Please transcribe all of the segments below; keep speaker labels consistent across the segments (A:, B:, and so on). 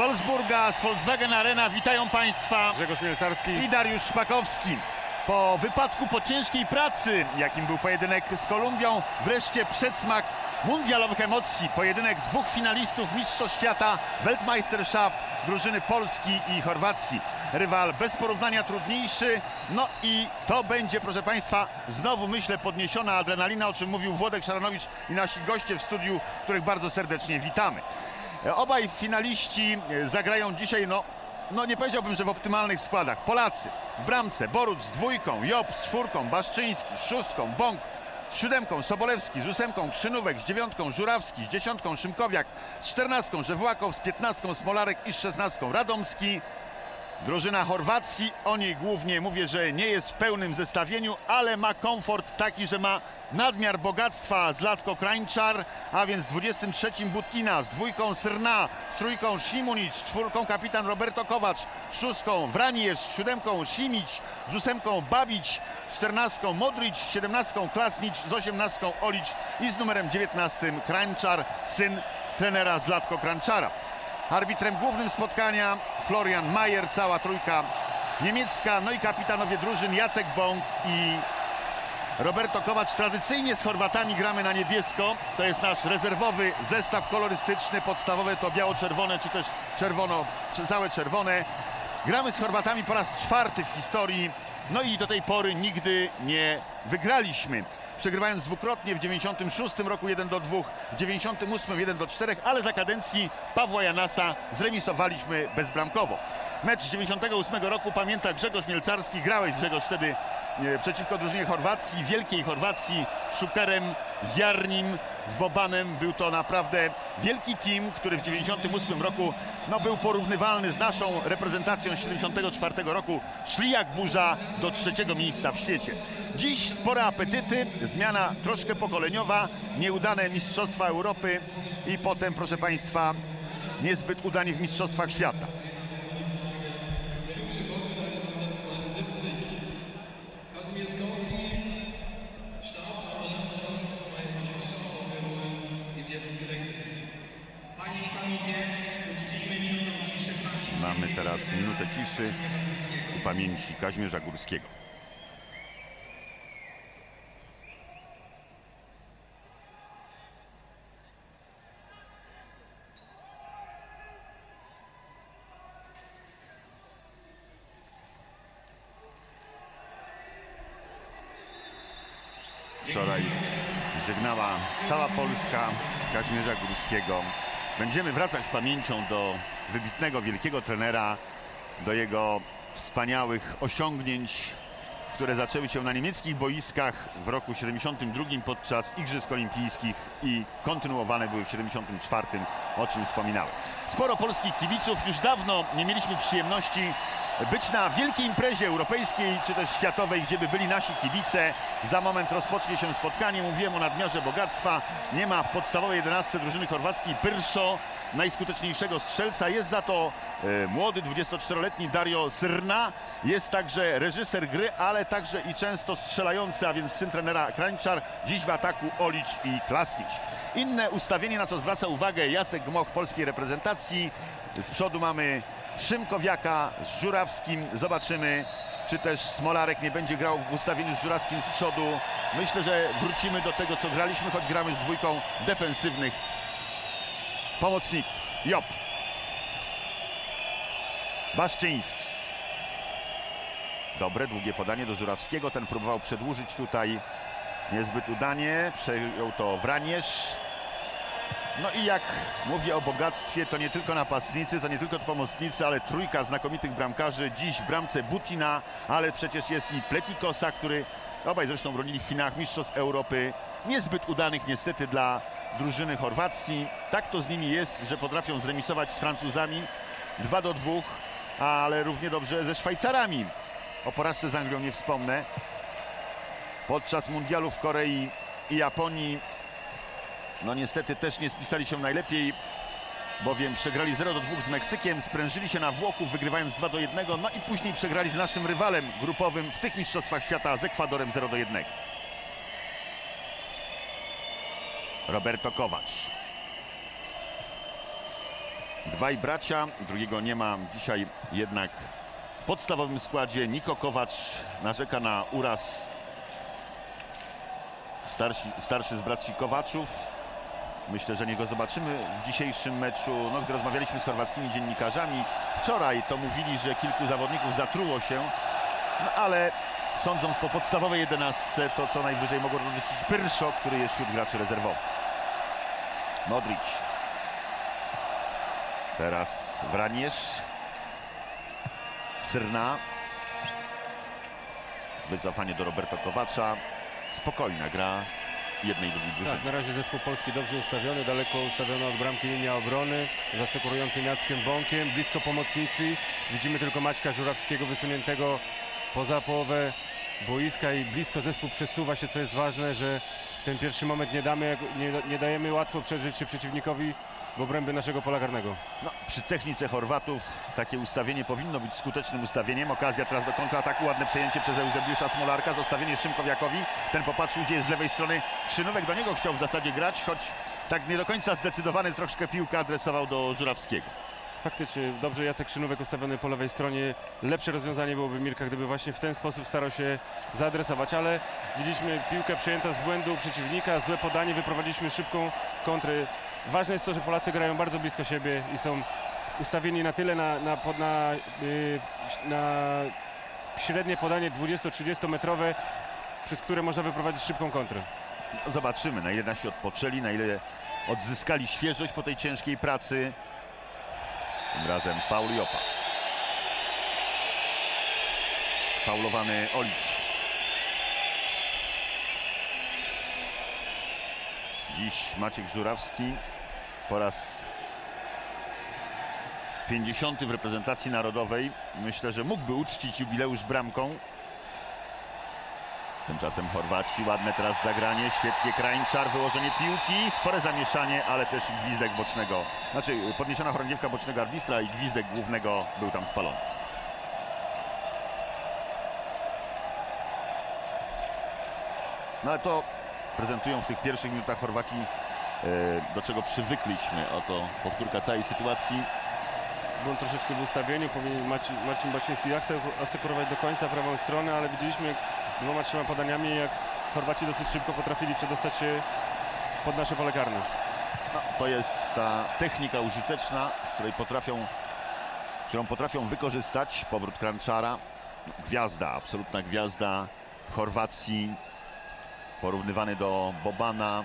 A: Wolfsburga, z Volkswagen Arena witają Państwa
B: Grzegorz Mielcarski.
A: i Dariusz Szpakowski. Po wypadku, po ciężkiej pracy, jakim był pojedynek z Kolumbią, wreszcie przedsmak mundialowych emocji. Pojedynek dwóch finalistów Mistrzostw Świata Weltmeisterschaft drużyny Polski i Chorwacji. Rywal bez porównania trudniejszy, no i to będzie, proszę Państwa, znowu myślę podniesiona adrenalina, o czym mówił Włodek Szaranowicz i nasi goście w studiu, których bardzo serdecznie witamy. Obaj finaliści zagrają dzisiaj, no, no nie powiedziałbym, że w optymalnych składach. Polacy w bramce, Boruc z dwójką, Job z czwórką, Baszczyński z szóstką, Bąk z siódemką, Sobolewski z ósemką, Krzynówek z dziewiątką, Żurawski z dziesiątką, Szymkowiak z czternastką, Żewłakow z piętnastką, Smolarek i z szesnastką, Radomski. Drużyna Chorwacji, o niej głównie mówię, że nie jest w pełnym zestawieniu, ale ma komfort taki, że ma nadmiar bogactwa z Latko Krańczar, a więc 23 Butkina, z dwójką Srna, z trójką Simunic, z czwórką kapitan Roberto Kowacz, z szóstką Wraniesz, z siódemką Simić, z ósemką Babić, z czternastką Modric, z siedemnastką Klasnicz, z osiemnastką Olic i z numerem 19 Krańczar, syn trenera z Latko Krańczara. Arbitrem głównym spotkania Florian Majer, cała trójka niemiecka, no i kapitanowie drużyn Jacek Bąk i Roberto Kowacz. Tradycyjnie z Chorwatami gramy na niebiesko. To jest nasz rezerwowy zestaw kolorystyczny. Podstawowe to biało-czerwone, czy też czerwono, czy całe czerwone. Gramy z Chorwatami po raz czwarty w historii. No i do tej pory nigdy nie wygraliśmy. Przegrywając dwukrotnie w 96 roku 1 do 2, w 98 1 do 4, ale za kadencji Pawła Janasa zremisowaliśmy bezbramkowo. Mecz z 98 roku pamięta Grzegorz Mielcarski. Grałeś Grzegorz wtedy e, przeciwko drużynie Chorwacji, wielkiej Chorwacji, Szukerem, z Jarnim, z Bobanem. Był to naprawdę wielki team, który w 98 roku no, był porównywalny z naszą reprezentacją z 74 roku. Szli jak burza do trzeciego miejsca w świecie. Dziś spore apetyty, zmiana troszkę pokoleniowa, nieudane Mistrzostwa Europy i potem, proszę Państwa, niezbyt udanie w Mistrzostwach Świata. Minutę ciszy ku pamięci Kazimierza Górskiego. Wczoraj żegnała cała Polska Kazimierza Górskiego. Będziemy wracać pamięcią do wybitnego, wielkiego trenera, do jego wspaniałych osiągnięć, które zaczęły się na niemieckich boiskach w roku 72 podczas Igrzysk Olimpijskich i kontynuowane były w 74, o czym wspominałem. Sporo polskich kibiców, już dawno nie mieliśmy przyjemności być na wielkiej imprezie europejskiej czy też światowej, gdzie by byli nasi kibice. Za moment rozpocznie się spotkanie. Mówiłem o nadmiarze bogactwa. Nie ma w podstawowej 11 drużyny chorwackiej Pyrszo, najskuteczniejszego strzelca. Jest za to e, młody, 24-letni Dario Srna. Jest także reżyser gry, ale także i często strzelający, a więc syn trenera Krańczar. Dziś w ataku Olicz i Klasnicz. Inne ustawienie, na co zwraca uwagę Jacek Gmoch w polskiej reprezentacji. Z przodu mamy Szymkowiaka z Żurawskim. Zobaczymy, czy też Smolarek nie będzie grał w ustawieniu z Żurawskim z przodu. Myślę, że wrócimy do tego, co graliśmy, choć gramy z dwójką defensywnych pomocników. Job. Baszczyński. Dobre, długie podanie do Żurawskiego. Ten próbował przedłużyć tutaj niezbyt udanie. Przejął to Wraniesz. No i jak mówię o bogactwie, to nie tylko napastnicy, to nie tylko pomocnicy, ale trójka znakomitych bramkarzy. Dziś w bramce Butina, ale przecież jest i Pletikosa, który obaj zresztą bronili w finałach Mistrzostw Europy. Niezbyt udanych niestety dla drużyny Chorwacji. Tak to z nimi jest, że potrafią zremisować z Francuzami 2 do 2, ale równie dobrze ze Szwajcarami. O porażce z Anglią nie wspomnę. Podczas mundialu w Korei i Japonii no niestety też nie spisali się najlepiej, bowiem przegrali 0 do 2 z Meksykiem, sprężyli się na Włochów, wygrywając 2 do 1, no i później przegrali z naszym rywalem grupowym w tych Mistrzostwach Świata z Ekwadorem 0 do 1. Roberto Kowacz. Dwaj bracia, drugiego nie ma dzisiaj jednak w podstawowym składzie. Niko Kowacz narzeka na uraz starsi, starszy z braci Kowaczów. Myślę, że nie go zobaczymy w dzisiejszym meczu. No, gdy rozmawialiśmy z chorwackimi dziennikarzami wczoraj, to mówili, że kilku zawodników zatruło się, no, ale sądząc po podstawowej jedenastce, to co najwyżej mogło dotyczyć Pyrszo, który jest wśród graczy rezerwowych. Modric. Teraz Wraniesz. Srna. Wycofanie do Roberto Kowacza. Spokojna gra jednej drugiej drużyny.
B: Tak, na razie zespół polski dobrze ustawiony, daleko ustawiony od bramki linia obrony, zasekurujący Jackiem Bąkiem, blisko pomocnicy. Widzimy tylko Maćka Żurawskiego wysuniętego poza połowę boiska i blisko zespół przesuwa się, co jest ważne, że ten pierwszy moment nie, damy, nie, nie dajemy łatwo przedrzeć się przeciwnikowi w obrębie naszego pola karnego.
A: No, przy technice Chorwatów takie ustawienie powinno być skutecznym ustawieniem. Okazja teraz do kontrataku, ładne przejęcie przez Eusebiusza Smolarka, zostawienie Szymkowiakowi. Ten popatrzył, gdzie jest z lewej strony Krzynówek, do niego chciał w zasadzie grać, choć tak nie do końca zdecydowany troszkę piłkę adresował do Żurawskiego.
B: Faktycznie dobrze Jacek Szynówek ustawiony po lewej stronie. Lepsze rozwiązanie byłoby Mirka, gdyby właśnie w ten sposób starał się zaadresować, ale widzieliśmy piłkę przejęta z błędu przeciwnika, złe podanie, wyprowadziliśmy szybką kontrę. Ważne jest to, że Polacy grają bardzo blisko siebie i są ustawieni na tyle na, na, na, yy, na średnie podanie 20-30 metrowe, przez które można wyprowadzić szybką kontrę.
A: No, Zobaczymy, na ile nasi odpoczęli, na ile odzyskali świeżość po tej ciężkiej pracy. Tym razem faul Jopa. Faulowany Olić. Dziś Maciek Żurawski po raz 50 w reprezentacji narodowej. Myślę, że mógłby uczcić jubileusz bramką. Tymczasem Chorwaci, ładne teraz zagranie, świetnie Krańczar, wyłożenie piłki, spore zamieszanie, ale też gwizdek bocznego, znaczy podniesiona chorągiewka bocznego arbistra i gwizdek głównego był tam spalony. No ale to prezentują w tych pierwszych minutach Chorwaki, e, do czego przywykliśmy. Oto powtórka całej sytuacji.
B: Błąd troszeczkę w ustawieniu, powinien Marcin, Marcin Baczyński asek- asekurować do końca prawą stronę, ale widzieliśmy dwoma, trzema podaniami, jak Chorwaci dosyć szybko potrafili przedostać się pod nasze pole karne.
A: No, to jest ta technika użyteczna, z której potrafią, którą potrafią wykorzystać. Powrót Kranczara. Gwiazda, absolutna gwiazda w Chorwacji. Porównywany do Bobana.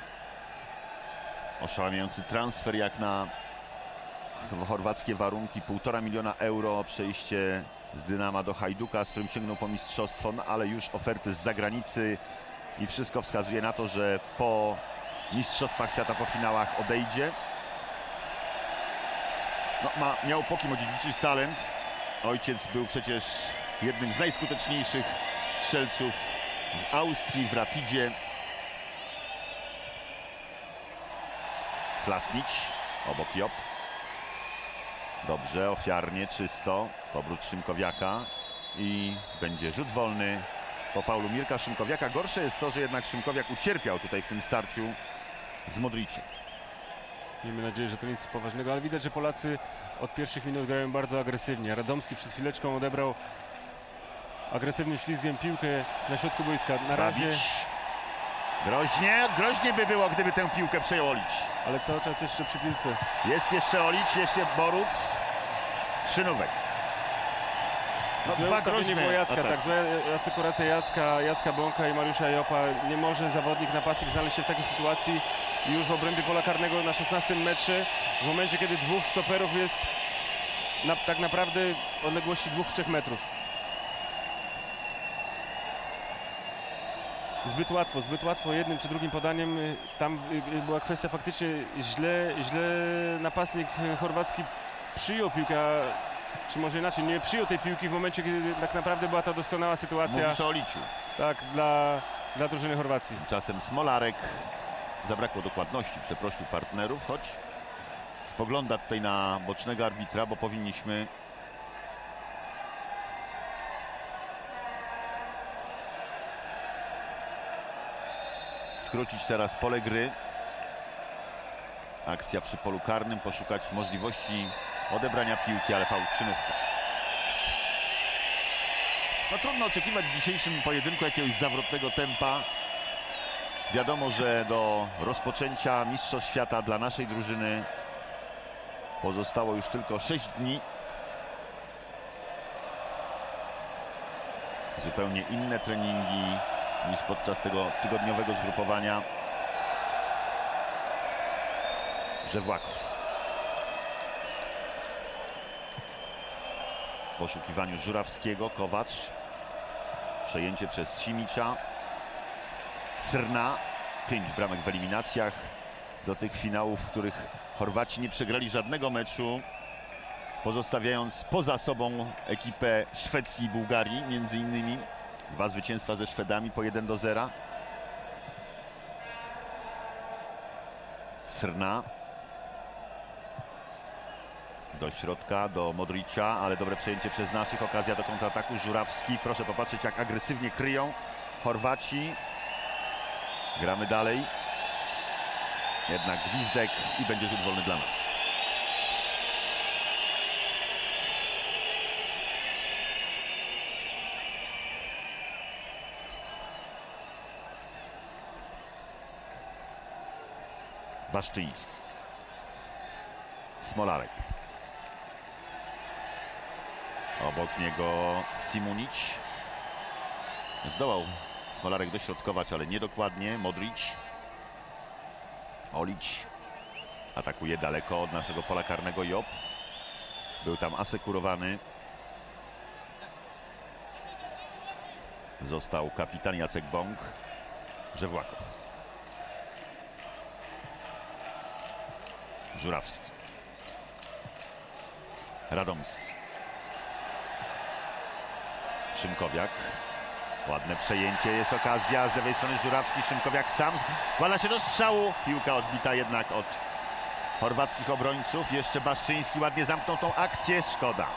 A: Oszałamiający transfer jak na chorwackie warunki. Półtora miliona euro przejście z Dynama do Hajduka, z którym sięgnął po mistrzostwo, no ale już oferty z zagranicy i wszystko wskazuje na to, że po Mistrzostwach Świata po finałach odejdzie. No, ma, miał po kim odziedziczyć talent. Ojciec był przecież jednym z najskuteczniejszych strzelców w Austrii, w Rapidzie. Klasnicz, obok Job. Dobrze, ofiarnie, czysto. Powrót Szymkowiaka i będzie rzut wolny po faulu Mirka Szymkowiaka. Gorsze jest to, że jednak Szymkowiak ucierpiał tutaj w tym starciu z Modriciem.
B: Miejmy nadzieję, że to nic poważnego, ale widać, że Polacy od pierwszych minut grają bardzo agresywnie. Radomski przed chwileczką odebrał agresywnym ślizgiem piłkę na środku boiska. Na razie,
A: Babić. Groźnie, groźnie by było, gdyby tę piłkę przejął Olić.
B: ale cały czas jeszcze przy piłce.
A: Jest jeszcze Olić, jeszcze Boruc, Szynówek. No, dwa
B: ustawienie było
A: groźne
B: Jacka, tak, złe asekuracja Jacka, Jacka Bąka i Mariusza Jopa. Nie może zawodnik, napastnik znaleźć się w takiej sytuacji już w obrębie pola karnego na 16 metrze. W momencie, kiedy dwóch stoperów jest na, tak naprawdę w odległości 2-3 metrów. Zbyt łatwo, zbyt łatwo jednym czy drugim podaniem. y, Tam y, y, była kwestia faktycznie źle, źle napastnik chorwacki przyjął piłkę, czy może inaczej, nie przyjął tej piłki w momencie, kiedy tak naprawdę była ta doskonała sytuacja
A: Mówisz o Oliczu.
B: tak, dla, dla drużyny Chorwacji.
A: Tymczasem Smolarek zabrakło dokładności, przeprosił partnerów, choć spogląda tutaj na bocznego arbitra, bo powinniśmy skrócić teraz pole gry. akcja przy polu karnym, poszukać możliwości odebrania piłki, ale faul Krzynówka. No trudno oczekiwać w dzisiejszym pojedynku jakiegoś zawrotnego tempa. Wiadomo, że do rozpoczęcia Mistrzostw Świata dla naszej drużyny pozostało już tylko 6 dni. Zupełnie inne treningi niż podczas tego tygodniowego zgrupowania. Żewłakow. W poszukiwaniu Żurawskiego, Kowacz. Przejęcie przez Simicza. Srna. Pięć bramek w eliminacjach. Do tych finałów, w których Chorwaci nie przegrali żadnego meczu. Pozostawiając poza sobą ekipę Szwecji i Bułgarii między innymi. Dwa zwycięstwa ze Szwedami po 1 do 0. Srna. Do środka, do Modricia, ale dobre przejęcie przez naszych. Okazja do kontrataku. Żurawski. Proszę popatrzeć, jak agresywnie kryją Chorwaci. Gramy dalej. Jednak gwizdek i będzie rzut wolny dla nas. Baszczyński. Smolarek. Obok niego Simunić. Zdołał Smolarek dośrodkować, ale niedokładnie. Modric. Olić. Atakuje daleko od naszego pola karnego Job. Był tam asekurowany. Został kapitan Jacek Bąk. Żewłakow. Żurawski. Radomski. Szymkowiak. Ładne przejęcie, jest okazja. Z lewej strony Żurawski, Szymkowiak sam składa się do strzału. Piłka odbita jednak od chorwackich obrońców. Jeszcze Baszczyński ładnie zamknął tą akcję. Szkoda.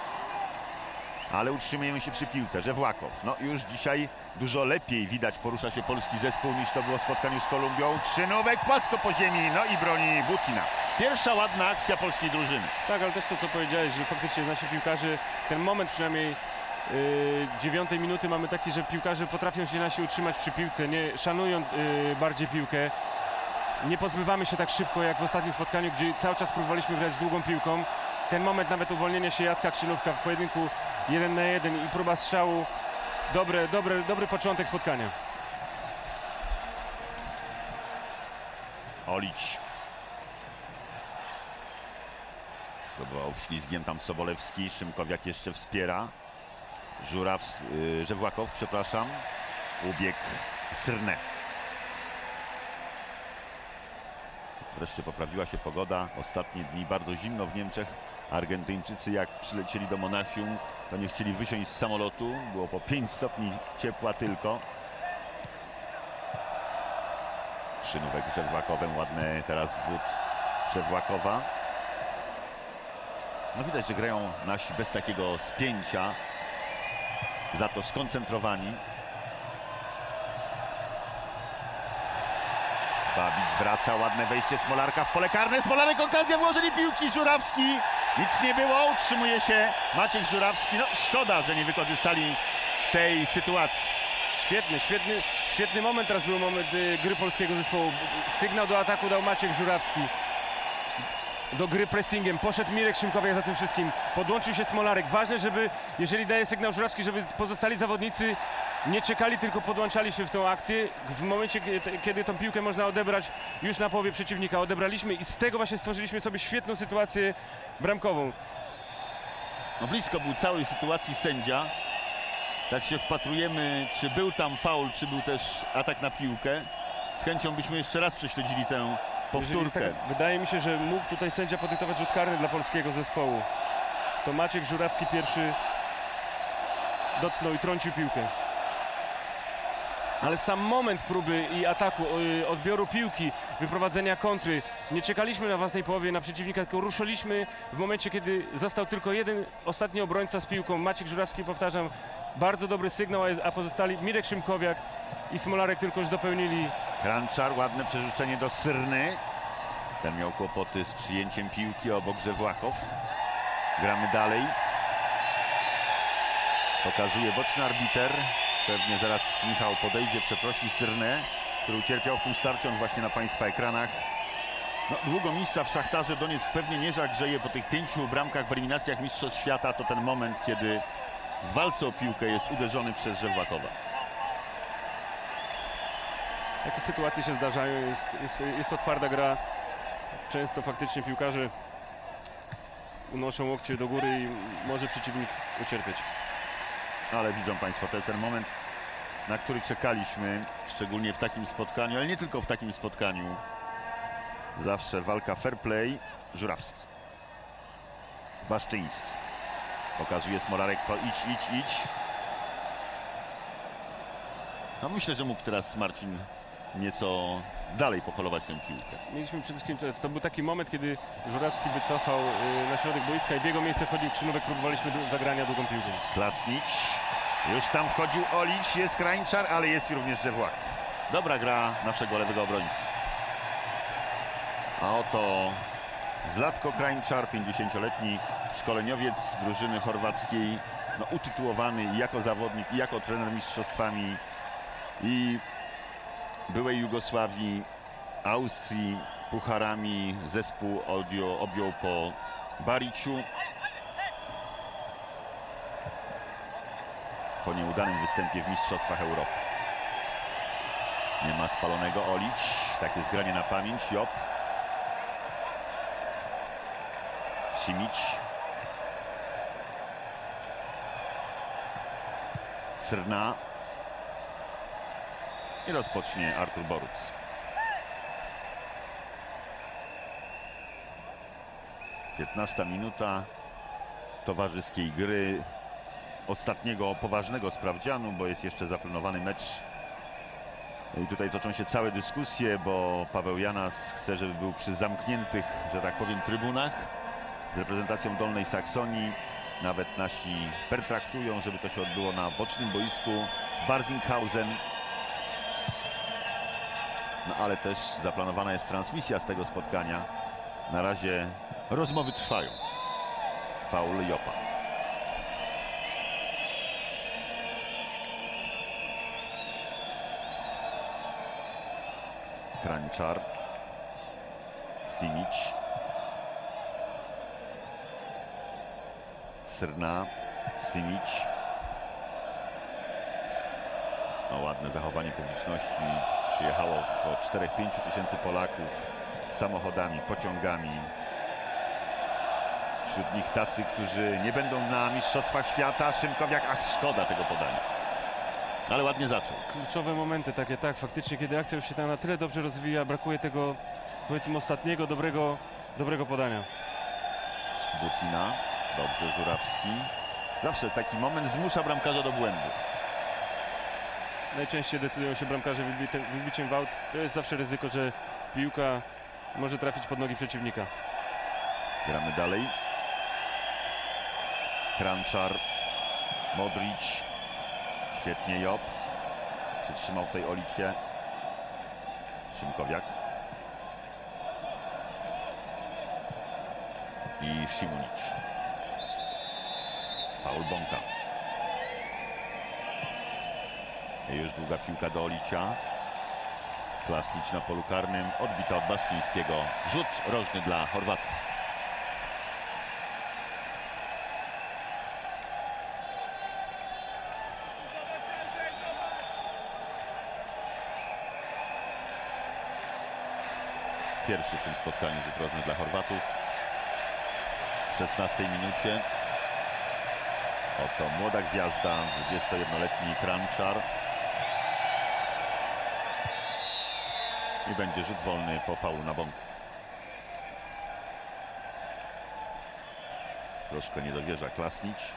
A: Ale utrzymujemy się przy piłce. Żewłakow. No już dzisiaj dużo lepiej widać porusza się polski zespół niż to było w spotkaniu z Kolumbią. Trzynówek płasko po ziemi. No i broni Butina. Pierwsza ładna akcja polskiej drużyny.
B: Tak, ale też to, co powiedziałeś, że faktycznie nasi piłkarze, ten moment przynajmniej yy, dziewiątej minuty mamy taki, że piłkarze potrafią się nasi utrzymać przy piłce, nie szanują yy, bardziej piłkę. Nie pozbywamy się tak szybko jak w ostatnim spotkaniu, gdzie cały czas próbowaliśmy grać długą piłką. Ten moment nawet uwolnienia się Jacka Krzynówka w pojedynku jeden na jeden i próba strzału. Dobre, dobre, dobry początek spotkania.
A: Olić. Próbował ślizgiem tam Sobolewski. Szymkowiak jeszcze wspiera. Żuraw, yy, Żewłakow, przepraszam. Ubieg Srne. Wreszcie poprawiła się pogoda. Ostatnie dni bardzo zimno w Niemczech. Argentyńczycy jak przylecieli do Monachium, to nie chcieli wysiąść z samolotu. Było po 5 stopni ciepła tylko. Szynówek Żewłakowem. Ładny teraz zwód Żewłakowa. No widać, że grają nasi bez takiego spięcia. Za to skoncentrowani. Babić wraca, ładne wejście Smolarka w pole karne. Smolarek okazja, włożyli piłki. Żurawski. Nic nie było, utrzymuje się Maciek Żurawski. No szkoda, że nie wykorzystali tej sytuacji.
B: Świetny, świetny, świetny moment teraz był moment y, gry polskiego zespołu. Sygnał do ataku dał Maciek Żurawski. Do gry pressingiem poszedł Mirek Szymkowiak za tym wszystkim. Podłączył się Smolarek. Ważne, żeby, jeżeli daje sygnał Żurawski, żeby pozostali zawodnicy nie czekali, tylko podłączali się w tą akcję. W momencie, kie- kiedy tą piłkę można odebrać już na połowie przeciwnika. Odebraliśmy i z tego właśnie stworzyliśmy sobie świetną sytuację bramkową.
A: No blisko był całej sytuacji sędzia. Tak się wpatrujemy, czy był tam faul, czy był też atak na piłkę. Z chęcią byśmy jeszcze raz prześledzili tę powtórkę.
B: Tak, wydaje mi się, że mógł tutaj sędzia podyktować rzut karny dla polskiego zespołu. To Maciek Żurawski pierwszy dotknął i trącił piłkę. Ale sam moment próby i ataku, y, odbioru piłki, wyprowadzenia kontry, nie czekaliśmy na własnej połowie na przeciwnika, tylko ruszyliśmy w momencie, kiedy został tylko jeden ostatni obrońca z piłką. Maciek Żurawski, powtarzam, bardzo dobry sygnał, a- a pozostali Mirek Szymkowiak i Smolarek tylko już dopełnili
A: Kranczar, ładne przerzucenie do Syrny. Ten miał kłopoty z przyjęciem piłki obok Żewłakow. Gramy dalej. Pokazuje boczny arbiter. Pewnie zaraz Michał podejdzie, przeprosi Syrnę, który ucierpiał w tym starciu. On właśnie na Państwa ekranach. No, długo miejsca w Szachtarze Donieck pewnie nie zagrzeje po tych pięciu bramkach w eliminacjach Mistrzostw Świata. To ten moment, kiedy w walce o piłkę jest uderzony przez Żewłakowa.
B: Takie sytuacje się zdarzają, jest, jest, jest to twarda gra. Często faktycznie piłkarze unoszą łokcie do góry i może przeciwnik ucierpieć.
A: Ale widzą Państwo, to ten moment, na który czekaliśmy, szczególnie w takim spotkaniu, ale nie tylko w takim spotkaniu. Zawsze walka fair play, Żurawski. Baszczyński. Pokazuje Smolarek, idź, idź, idź. No myślę, że mógł teraz Marcin nieco dalej pokolować tę piłkę.
B: Mieliśmy przede wszystkim czas. To był taki moment, kiedy Żurawski wycofał y, na środek boiska i w jego miejsce wchodził Krzynówek. Próbowaliśmy zagrania długą piłką.
A: Klasnicz. Już tam wchodził Olicz, jest Krańczar, ale jest również Żewłak. Dobra gra naszego lewego obrońcy. A oto Zlatko Krańczar, 50-letni szkoleniowiec drużyny chorwackiej, no, utytułowany jako zawodnik, i jako trener mistrzostwami i byłej Jugosławii, Austrii, pucharami zespół audio objął po Bariciu. po nieudanym występie w Mistrzostwach Europy. Nie ma spalonego Olić. Takie zgranie na pamięć. Job. Simic. Srna. I rozpocznie Artur Boruc. Piętnasta minuta towarzyskiej gry ostatniego poważnego sprawdzianu, bo jest jeszcze zaplanowany mecz. I tutaj toczą się całe dyskusje, bo Paweł Janas chce, żeby był przy zamkniętych, że tak powiem, trybunach z reprezentacją Dolnej Saksonii. Nawet nasi pertraktują, żeby to się odbyło na bocznym boisku Barzinghausen. No ale też zaplanowana jest transmisja z tego spotkania. Na razie rozmowy trwają. Faul Jopa. Kranczar. Simic. Srna. Simic. No, ładne zachowanie publiczności. Przyjechało około 4-5 tysięcy Polaków samochodami, pociągami. Wśród nich tacy, którzy nie będą na Mistrzostwach Świata. Szymkowiak, ach szkoda tego podania. Ale ładnie zaczął.
B: Kluczowe momenty takie, tak, faktycznie, kiedy akcja już się tam na tyle dobrze rozwija, brakuje tego, powiedzmy, ostatniego dobrego, dobrego podania.
A: Butina. Dobrze, Żurawski. Zawsze taki moment zmusza bramkarza do błędu.
B: Najczęściej decydują się bramkarze wybiciem, wybiciem w aut. To jest zawsze ryzyko, że piłka może trafić pod nogi przeciwnika.
A: Gramy dalej. Kranczar. Modric. Świetnie Job. Przytrzymał tutaj Olicie. Szymkowiak. I Simunic. Paul Bąka. Już długa piłka do Olicia. Klasnicz na polu karnym. Odbita od Baszczyńskiego. Rzut rożny dla Chorwatów. Pierwszy w tym spotkaniu rzut rożny dla Chorwatów. W 16 minucie. Oto młoda gwiazda, 21-letni Kranczar. I będzie rzut wolny po faulu na bąk. Troszkę nie dowierza Klasnicz.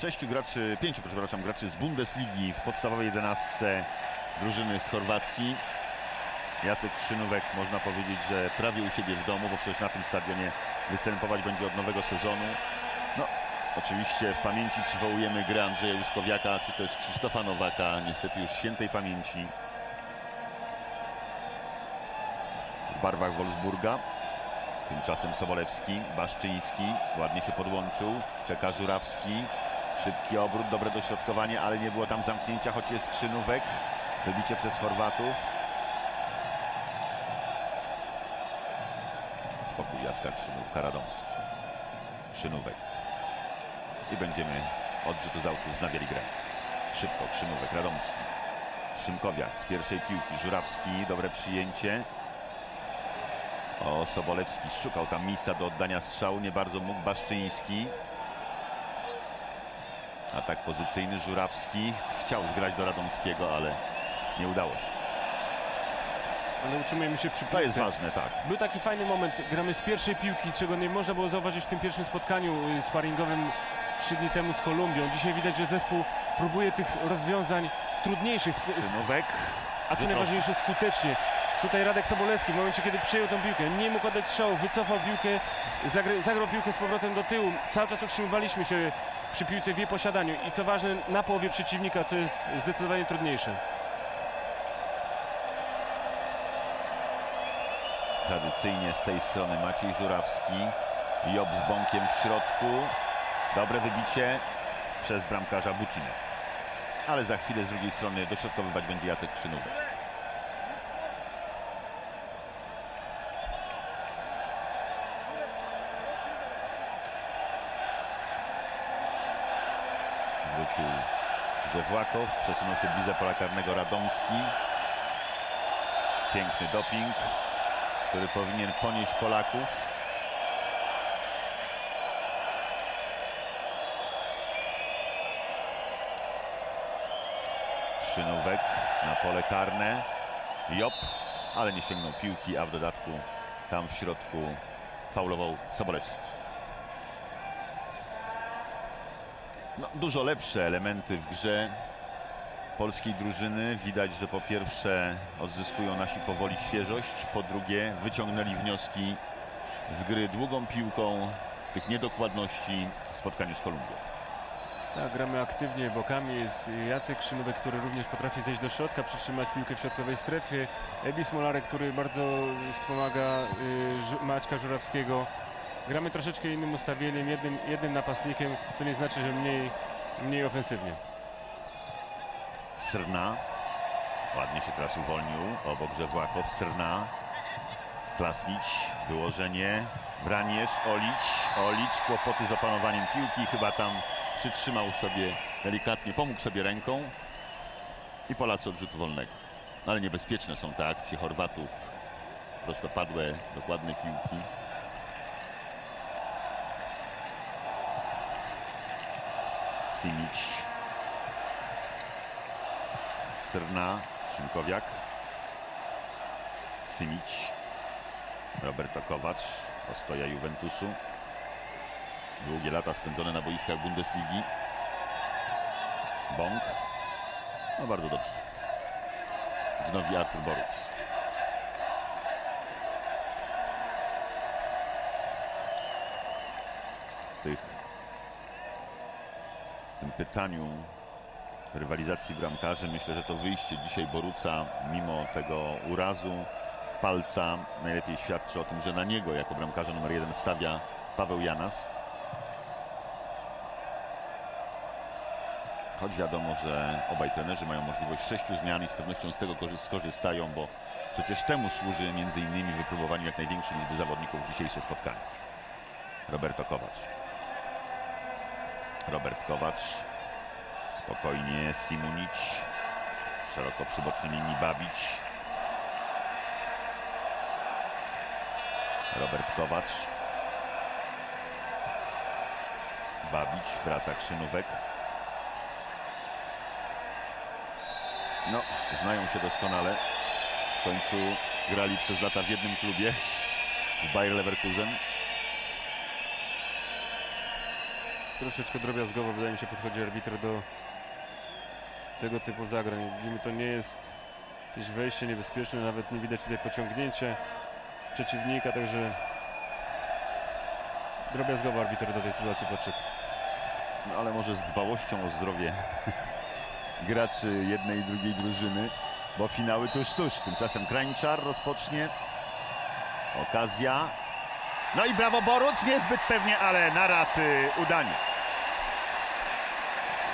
A: Sześciu graczy, pięciu, przepraszam, graczy z Bundesligi w podstawowej jedenastce drużyny z Chorwacji. Jacek Krzynówek można powiedzieć, że prawie u siebie w domu, bo przecież na tym stadionie występować będzie od nowego sezonu. No, oczywiście w pamięci przywołujemy grę Andrzeja Łuskowiaka, czy też Krzysztofa Nowaka, niestety już świętej pamięci. W barwach Wolfsburga. Tymczasem Sobolewski, Baszczyński ładnie się podłączył. Czeka Żurawski. Szybki obrót, dobre dośrodkowanie, ale nie było tam zamknięcia, choć jest Krzynówek. Wybicie przez Chorwatów. Spokój Jacka Krzynówka, Radomski. Krzynówek. I będziemy od rzutu z autu wznawiali grę. Szybko Krzynówek, Radomski. Szymkowiak z pierwszej piłki. Żurawski, dobre przyjęcie. O, Sobolewski szukał tam miejsca do oddania strzału, nie bardzo mógł Baszczyński. Atak pozycyjny Żurawski chciał zgrać do Radomskiego, ale nie udało się.
B: Ale utrzymujemy się przy
A: To jest
B: piłce.
A: ważne, tak.
B: Był taki fajny moment, gramy z pierwszej piłki, czego nie można było zauważyć w tym pierwszym spotkaniu y, sparingowym trzy dni temu z Kolumbią. Dzisiaj widać, że zespół próbuje tych rozwiązań trudniejszych,
A: Szymówek.
B: a co najważniejsze skutecznie. Tutaj Radek Sobolewski w momencie, kiedy przyjął tą piłkę, nie mógł oddać strzału, wycofał piłkę, zagrał piłkę z powrotem do tyłu. Cały czas utrzymywaliśmy się przy piłce w jej posiadaniu i co ważne, na połowie przeciwnika, co jest zdecydowanie trudniejsze.
A: Tradycyjnie z tej strony Maciej Żurawski. Job z Bąkiem w środku. Dobre wybicie przez bramkarza Bucinę. Ale za chwilę z drugiej strony dośrodkowywać będzie Jacek Krzynówek. Wrócił Żewłakow, przesunął się bliżej pola karnego Radomski. Piękny doping, który powinien ponieść Polaków. Szynówek na pole karne. Job, ale nie sięgnął piłki, a w dodatku tam w środku faulował Sobolewski. No, dużo lepsze elementy w grze polskiej drużyny. Widać, że po pierwsze odzyskują nasi powoli świeżość, po drugie wyciągnęli wnioski z gry długą piłką, z tych niedokładności w spotkaniu z Kolumbią.
B: Tak, gramy aktywnie bokami. Jest Jacek Szynówek, który również potrafi zejść do środka, przytrzymać piłkę w środkowej strefie. Ebi Smolarek, który bardzo wspomaga y, Maćka Żurawskiego. Gramy troszeczkę innym ustawieniem, jednym, jednym napastnikiem, to nie znaczy, że mniej, mniej ofensywnie.
A: Srna, ładnie się teraz uwolnił, obok Żewłakow, Srna, Klasnić, wyłożenie, Braniesz, Olić, Olić, kłopoty z opanowaniem piłki, chyba tam przytrzymał sobie delikatnie, pomógł sobie ręką. I Polacy od rzutu wolnego. Ale niebezpieczne są te akcje Chorwatów, prostopadłe, dokładne piłki. Simić, Srna, Szymkowiak, Simić, Roberto Kowacz, ostoja Juventusu. Długie lata spędzone na boiskach Bundesligi. Bąk. No bardzo dobrze. Znowu Artur Boruc. Tych pytaniu rywalizacji bramkarzy. Myślę, że to wyjście dzisiaj Boruca, mimo tego urazu palca, najlepiej świadczy o tym, że na niego jako bramkarza numer jeden stawia Paweł Janas. Choć wiadomo, że obaj trenerzy mają możliwość sześciu zmian i z pewnością z tego korzy- skorzystają, bo przecież temu służy między innymi wypróbowanie jak największej liczby zawodników dzisiejsze spotkanie. Roberto Kowacz. Robert Kowacz Spokojnie Simunić. Szeroko przy bocznej linii Babić. Robert Kowacz. Babić, wraca Krzynówek. No, znają się doskonale. W końcu grali przez lata w jednym klubie w Bayer Leverkusen.
B: Troszeczkę drobiazgowo wydaje mi się podchodzi arbitr do tego typu zagrań. Widzimy, to nie jest jakieś wejście niebezpieczne, nawet nie widać tutaj pociągnięcia przeciwnika, także drobiazgowo arbitr do tej sytuacji podszedł.
A: No ale może z dbałością o zdrowie graczy jednej i drugiej drużyny, bo finały tuż, tuż. Tymczasem Krańczar rozpocznie. Okazja. No i brawo Boruc, niezbyt pewnie, ale na raty udanie.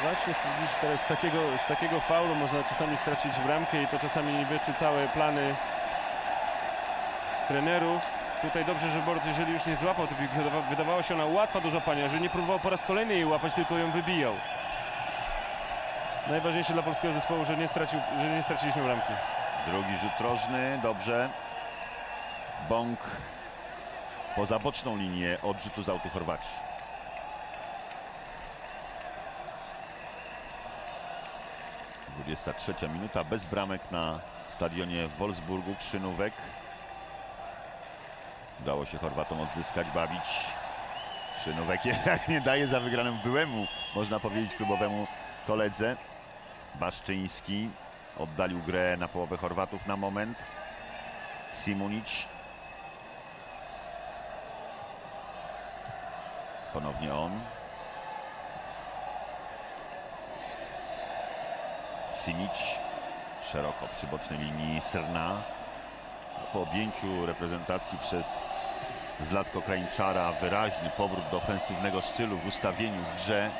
B: Właśnie widzisz, teraz z takiego, z takiego faulu można czasami stracić bramkę i to czasami niweczy całe plany trenerów. Tutaj dobrze, że Borut, jeżeli już nie złapał, to wydawała się ona łatwa do złapania, że nie próbował po raz kolejny jej łapać, tylko ją wybijał. Najważniejsze dla polskiego zespołu, że nie, stracił, że nie straciliśmy bramki.
A: Drugi rzut rożny, dobrze. Bąk poza boczną linię odrzutu z autu Chorwacji. Trzecia minuta, bez bramek na stadionie w Wolfsburgu, Krzynówek. Udało się Chorwatom odzyskać, bawić. Krzynówek jednak nie daje za wygranym byłemu, można powiedzieć, klubowemu koledze. Baszczyński oddalił grę na połowę Chorwatów na moment. Simunic. Ponownie on. Simic. Szeroko przy bocznej linii Srna. Po objęciu reprezentacji przez Zlatko Krańczara wyraźny powrót do ofensywnego stylu w ustawieniu w grze.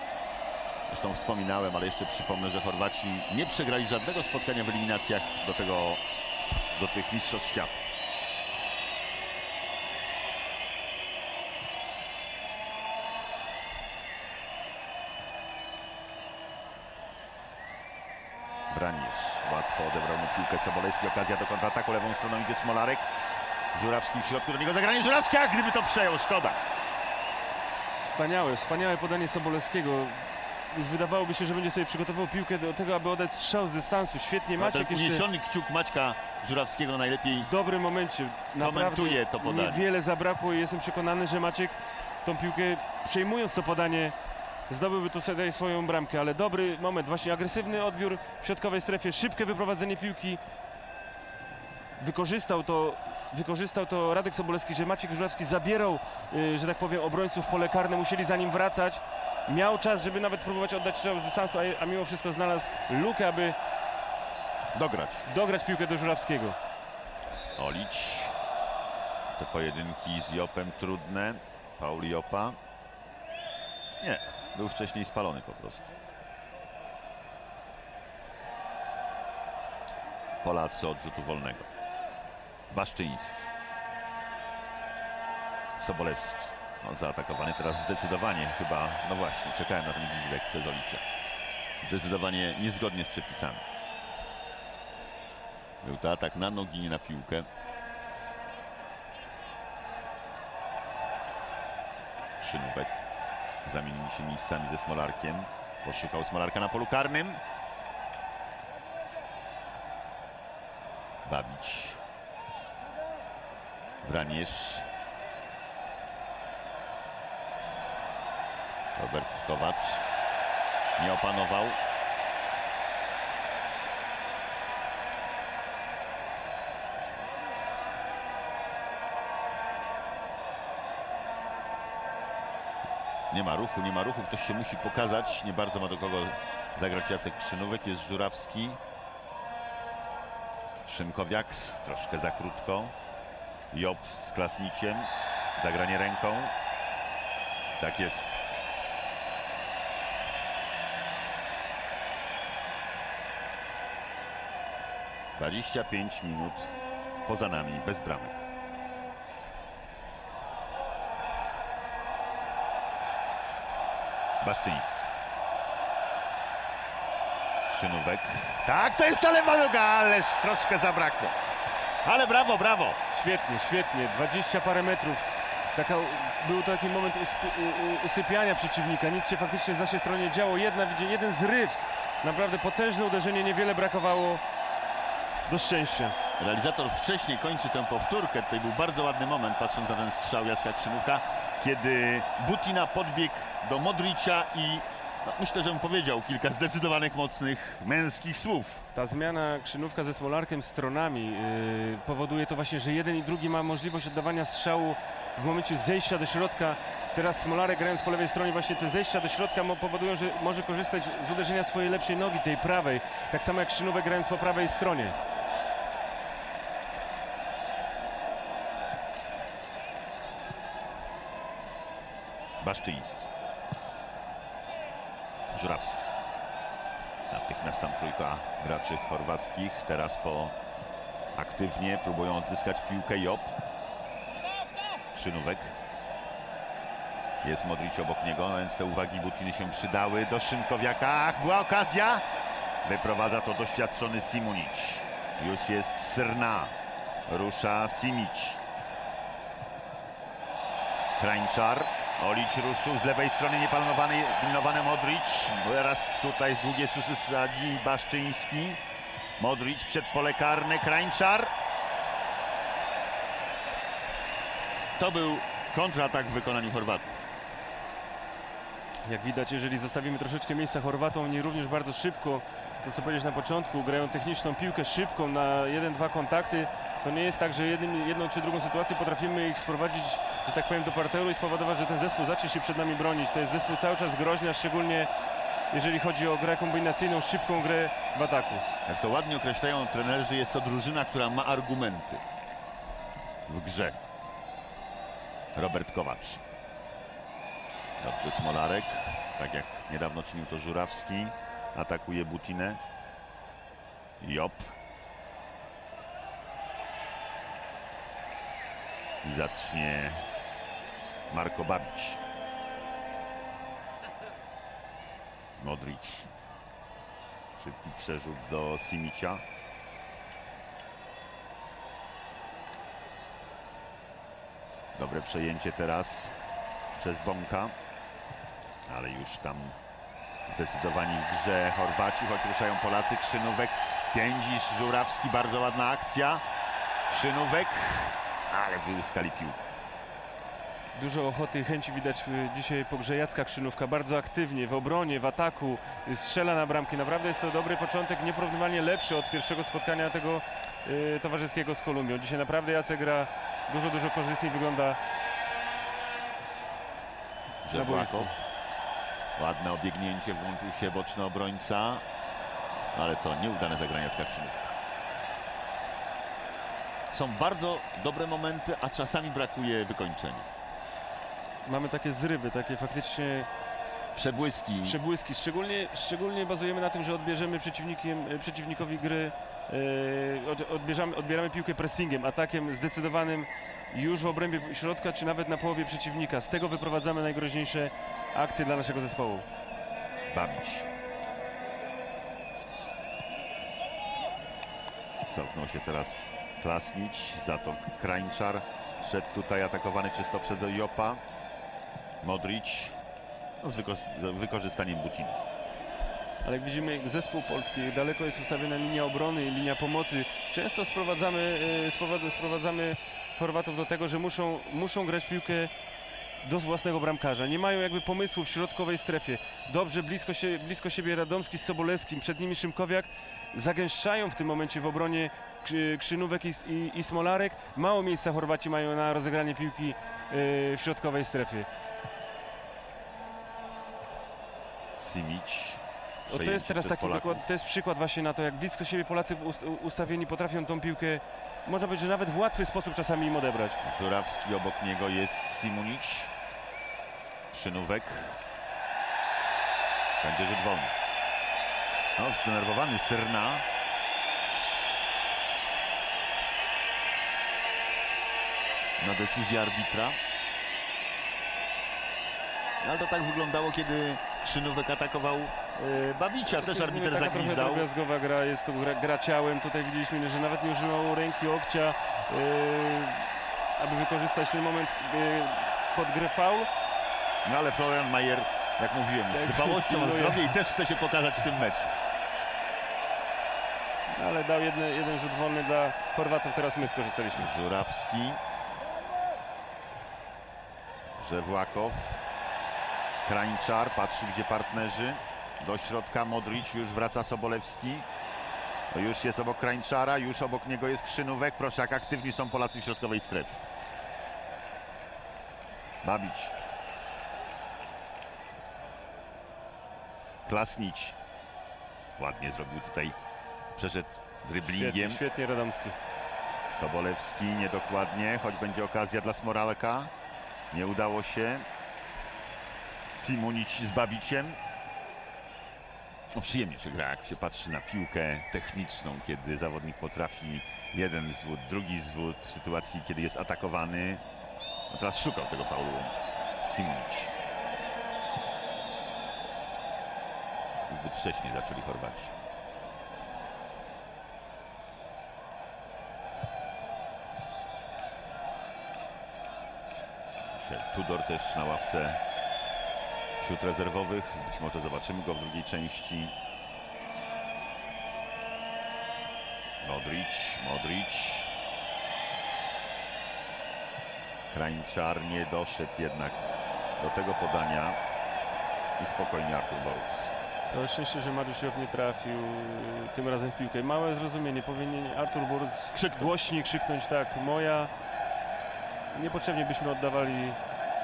A: Zresztą wspominałem, ale jeszcze przypomnę, że Chorwaci nie przegrali żadnego spotkania w eliminacjach do tego, do tych mistrzostw świata. Braniesz łatwo odebrał mu piłkę Sobolewski, okazja do kontrataku, lewą stroną idzie Smolarek. Żurawski w środku, do niego zagranie Żurawski, a gdyby to przejął, szkoda.
B: Wspaniałe, wspaniałe podanie Sobolewskiego. Już wydawałoby się, że będzie sobie przygotował piłkę do tego, aby oddać strzał z dystansu. Świetnie
A: No,
B: Maciek jeszcze
A: uniesiony kciuk Maćka Żurawskiego najlepiej
B: w dobrym momencie.
A: Komentuje to podanie.
B: Niewiele zabrakło i jestem przekonany, że Maciek tą piłkę przejmując to podanie zdobyłby tu sobie swoją bramkę, ale dobry moment, właśnie agresywny odbiór w środkowej strefie, szybkie wyprowadzenie piłki. Wykorzystał to, wykorzystał to Radek Sobolewski, że Maciek Żurawski zabierał, y, że tak powiem, obrońców w pole karne, musieli za nim wracać. Miał czas, żeby nawet próbować oddać strzał z dystansu, a, a mimo wszystko znalazł lukę, aby
A: dograć.
B: dograć piłkę do Żurawskiego.
A: Olić. Te pojedynki z Jopem trudne. Paul Jopa. Nie, był wcześniej spalony po prostu. Polacy od rzutu wolnego. Baszczyński. Sobolewski. No, zaatakowany teraz zdecydowanie chyba, no właśnie, czekałem na ten gwizdek przez Olicia. Zdecydowanie niezgodnie z przepisami. Był to atak na nogi, nie na piłkę. Szynówek zamienili się miejscami ze Smolarkiem. Poszukał Smolarka na polu karnym. Babić. Braniesz. Robert Kowacz. Nie opanował. Nie ma ruchu, nie ma ruchu, ktoś się musi pokazać. Nie bardzo ma do kogo zagrać Jacek Krzynówek, jest Żurawski. Szymkowiak troszkę za krótko. Job z Klasniciem. Zagranie ręką. Tak jest. Dwadzieścia pięć minut poza nami, bez bramek. Baszczyński. Szynówek. Tak, to jest ta lewa noga, ależ troszkę zabrakło. Ale brawo, brawo.
B: Świetnie, świetnie. 20 parę metrów. Taka, był to taki moment usypiania przeciwnika. Nic się faktycznie z naszej strony nie działo. Jedna, widzicie, jeden zryw. Naprawdę potężne uderzenie. Niewiele brakowało do szczęścia.
A: Realizator wcześniej kończy tę powtórkę. Tutaj był bardzo ładny moment, patrząc na ten strzał Jacka Krzynówka, kiedy Butina podbiegł do Modricia i no, myślę, że powiedział kilka zdecydowanych, mocnych, męskich słów.
B: Ta zmiana Krzynówka ze Smolarkiem stronami yy, powoduje to właśnie, że jeden i drugi ma możliwość oddawania strzału w momencie zejścia do środka. Teraz Smolarek grając po lewej stronie właśnie te zejścia do środka powodują, że może korzystać z uderzenia swojej lepszej nogi, tej prawej. Tak samo jak Krzynówek grając po prawej stronie.
A: Baszczyński. Żurawski. Natychmiast tam trójka graczy chorwackich. Teraz po aktywnie próbują odzyskać piłkę Job. Szynówek. Jest Modric obok niego, no więc te uwagi Butiny się przydały. Do Szynkowiaka. Ach, była okazja. Wyprowadza to doświadczony Simunic. Już jest Srna. Rusza Simic. Krańczar. Olić ruszył z lewej strony niepilnowany pilnowany Modric. Teraz tutaj długie susy sadzi Baszczyński. Modric przed pole karne. Krańczar. To był kontratak w wykonaniu Chorwatów.
B: Jak widać, jeżeli zostawimy troszeczkę miejsca Chorwatom, oni również bardzo szybko, to co powiedzieć na początku, grają techniczną piłkę szybką na jeden, dwa kontakty. To nie jest tak, że jednym, jedną czy drugą sytuację potrafimy ich sprowadzić, że tak powiem, do parteru i spowodować, że ten zespół zacznie się przed nami bronić. To jest zespół cały czas groźny, a szczególnie jeżeli chodzi o grę kombinacyjną, szybką grę w ataku.
A: Jak to ładnie określają trenerzy, jest to drużyna, która ma argumenty w grze. Robert Kowacz. Dobrze Smolarek, tak jak niedawno czynił to Żurawski. Atakuje Butinę. Job. I zacznie Marko Babić. Modric. Szybki przerzut do Simicia. Dobre przejęcie teraz przez Bąka. Ale już tam zdecydowani w grze Chorwaci, choć ruszają Polacy. Krzynówek, Piędzisz, Żurawski, bardzo ładna akcja. Krzynówek, ale wyłuskali piłkę.
B: Dużo ochoty i chęci widać dzisiaj po grze Jacka Krzynówka. Bardzo aktywnie w obronie, w ataku, strzela na bramki. Naprawdę jest to dobry początek, nieporównywalnie lepszy od pierwszego spotkania tego y, towarzyskiego z Kolumbią. Dzisiaj naprawdę Jacek gra dużo, dużo korzystniej wygląda na boisku.
A: Ładne obiegnięcie, włączył się boczny obrońca, ale to nieudane zagranie z Kaczynówka. Są bardzo dobre momenty, a czasami brakuje wykończenia.
B: Mamy takie zrywy, takie faktycznie
A: Przebłyski.
B: przebłyski. Szczególnie, szczególnie bazujemy na tym, że odbierzemy przeciwnikiem, e, przeciwnikowi gry, e, od, odbierzamy, odbieramy piłkę pressingiem, atakiem zdecydowanym już w obrębie środka, czy nawet na połowie przeciwnika. Z tego wyprowadzamy najgroźniejsze akcje dla naszego zespołu.
A: Babić. Cofnął się teraz Klasnić, za to Krańczar. Szedł tutaj atakowany czysto przez Jopa. Modric. No, z, wyko z wykorzystaniem Buciny.
B: Ale jak widzimy, zespół polski, daleko jest ustawiona linia obrony i linia pomocy. Często sprowadzamy, sprowadza- sprowadzamy Chorwatów do tego, że muszą, muszą grać piłkę do własnego bramkarza. Nie mają jakby pomysłu w środkowej strefie. Dobrze, blisko, się, blisko siebie Radomski z Sobolewskim, przed nimi Szymkowiak. Zagęszczają w tym momencie w obronie Krzy- Krzynówek i, i, i Smolarek. Mało miejsca Chorwaci mają na rozegranie piłki e, w środkowej strefie. To jest teraz taki przykład, to jest przykład właśnie na to, jak blisko siebie Polacy ust- ustawieni potrafią tą piłkę, można powiedzieć, że nawet w łatwy sposób czasami im odebrać.
A: Żurawski obok niego jest Simunic. Szynówek. Będzie rzut wolny. No, zdenerwowany Syrna. Na decyzję arbitra. Ale to tak wyglądało, kiedy Szynówek atakował e, Babicia. Też arbiter zagwizdał.
B: drobiazgowa gra, jest to gra, gra ciałem, tutaj widzieliśmy, że nawet nie używał ręki, łokcia, yy, aby wykorzystać ten moment yy, pod grę faul.
A: No ale Florian Majer, jak mówiłem, z
B: Jak
A: dbałością o zdrowie i też chce się pokazać w tym meczu.
B: Ale dał jedne, jeden rzut wolny dla Chorwatów, teraz my skorzystaliśmy.
A: Żurawski. Żewłakow. Krańczar patrzy gdzie partnerzy. Do środka Modric, już wraca Sobolewski. To już jest obok Krańczara, już obok niego jest Krzynówek. Proszę jak aktywni są Polacy w środkowej strefie. Babić. Klasnić. Ładnie zrobił tutaj, przeszedł dryblingiem.
B: Świetnie, świetnie Radomski.
A: Sobolewski niedokładnie, choć będzie okazja dla Smoralka. Nie udało się. Simunić z Babiciem. No przyjemnie się gra, jak się patrzy na piłkę techniczną, kiedy zawodnik potrafi jeden zwód, drugi zwód w sytuacji, kiedy jest atakowany. No teraz szukał tego faulu Simunić. Zbyt wcześnie zaczęli Chorwaci. Tudor też na ławce wśród rezerwowych. Być może zobaczymy go w drugiej części. Modric, Modric. Krańczar nie doszedł jednak do tego podania i spokojnie Artur Boruc.
B: Całe szczęście, że Mariusz Job nie trafił y, tym razem w piłkę. Małe zrozumienie, powinien Artur Boruc krzyk, głośniej krzyknąć tak, moja. Niepotrzebnie byśmy oddawali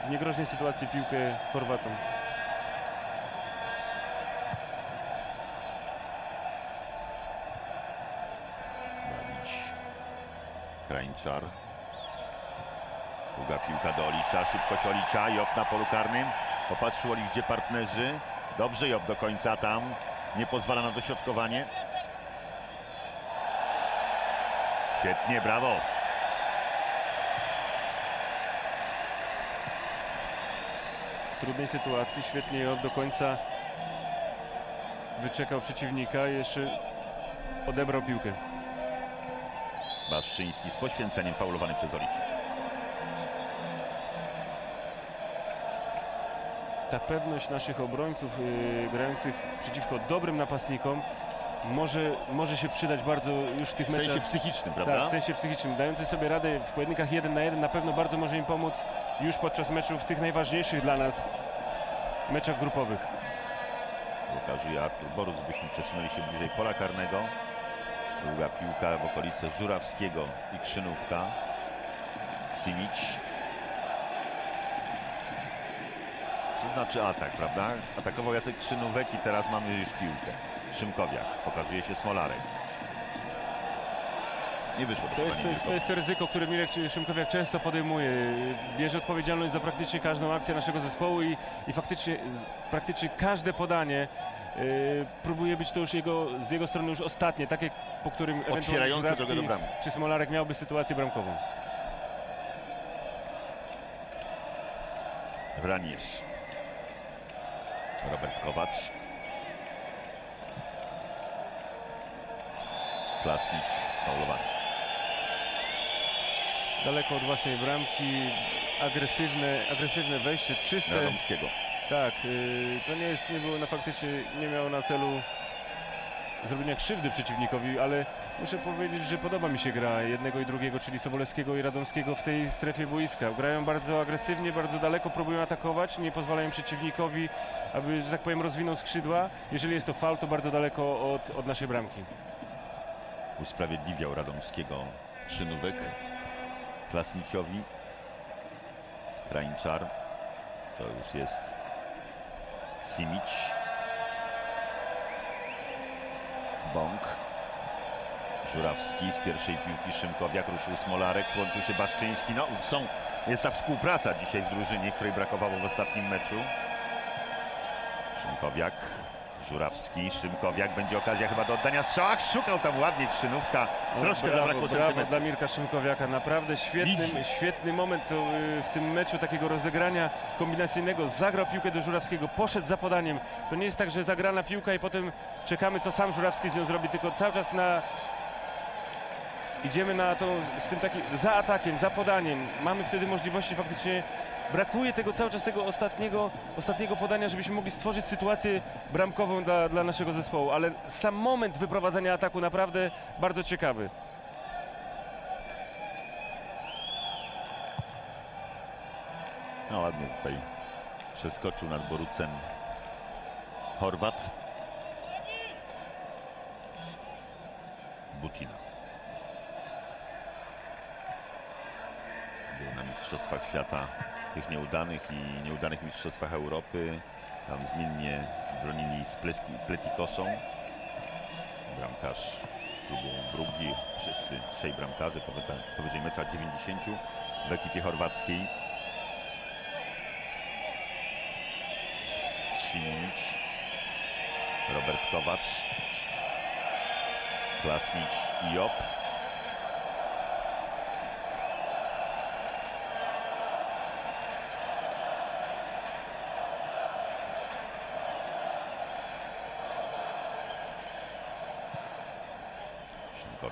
B: w niegroźnej sytuacji piłkę Chorwatom.
A: Krańczar. Długa piłka do Olicza, szybkość Olicza, Job na polu karnym. Popatrzył Olicz, gdzie partnerzy. Dobrze Job do końca tam. Nie pozwala na dośrodkowanie. Świetnie, brawo.
B: W trudnej sytuacji, świetnie Job do końca wyczekał przeciwnika i jeszcze odebrał piłkę.
A: Baszczyński z poświęceniem faulowany przez Olicza.
B: ta pewność naszych obrońców yy, grających przeciwko dobrym napastnikom może, może się przydać bardzo już w tych
A: W sensie
B: meczach.
A: psychicznym,
B: Tak,
A: prawda?
B: w sensie psychicznym. Dający sobie radę w pojedynkach jeden na jeden na pewno bardzo może im pomóc już podczas meczów tych najważniejszych dla nas meczach grupowych.
A: Pokazuje Artur Borus, byśmy przesunęli się bliżej pola karnego. Długa piłka w okolice Żurawskiego i Krzynówka. Simic. To znaczy atak, prawda? Atakował Jacek Krzynówek i teraz mamy już piłkę. Szymkowiak. Pokazuje się Smolarek. Nie wyszło
B: To jest, to, jest, to jest ryzyko, które Mirek Szymkowiak często podejmuje. Bierze odpowiedzialność za praktycznie każdą akcję naszego zespołu i, i faktycznie praktycznie każde podanie yy, próbuje być to już jego, z jego strony już ostatnie, takie po którym ewentualnie
A: drogę do bramy.
B: czy Smolarek miałby sytuację bramkową.
A: Raniesz. Robert Kowacz. Klasnicz faulowany.
B: Daleko od własnej bramki, agresywne, agresywne wejście, czyste.
A: Radomskiego.
B: Tak, yy, to nie jest, nie było na faktycznie, nie miało na celu zrobienia krzywdy przeciwnikowi, ale muszę powiedzieć, że podoba mi się gra jednego i drugiego, czyli Sobolewskiego i Radomskiego w tej strefie boiska. Grają bardzo agresywnie, bardzo daleko, próbują atakować, nie pozwalają przeciwnikowi, aby, że tak powiem, rozwinął skrzydła. Jeżeli jest to faul, to bardzo daleko od, od naszej bramki.
A: Usprawiedliwiał Radomskiego Krzynówek. Klasniciowi. Krańczar. To już jest Simic. Bąk. Żurawski z pierwszej piłki Szymkowiak ruszył Smolarek, włączył się Baszczyński. No, są, jest ta współpraca dzisiaj w drużynie, której brakowało w ostatnim meczu. Szymkowiak, Żurawski, Szymkowiak, będzie okazja chyba do oddania strzała. Szukał tam ładnie Krzynówka, troszkę
B: brawo,
A: zabrakło
B: brawo dla Mirka Szymkowiaka, naprawdę świetny, świetny moment y, w tym meczu takiego rozegrania kombinacyjnego. Zagrał piłkę do Żurawskiego, poszedł za podaniem. To nie jest tak, że zagrana piłka i potem czekamy, co sam Żurawski z nią zrobi, tylko cały czas na... Idziemy na tą, z tym takim, za atakiem, za podaniem. Mamy wtedy możliwości faktycznie Brakuje tego cały czas tego ostatniego, ostatniego podania, żebyśmy mogli stworzyć sytuację bramkową dla, dla naszego zespołu, ale sam moment wyprowadzenia ataku naprawdę bardzo ciekawy.
A: No ładnie tutaj przeskoczył nad Borucem Chorwat. Butina. Na Mistrzostwach Świata tych nieudanych i nieudanych Mistrzostwach Europy. Tam zmiennie bronili z Pletikosą. Bramkarz klubu Brugi. Wszyscy trzej bramkarze powyżej, metra 90 w ekipie chorwackiej. Simunic. Robert Kowacz. Klasnicz i Job.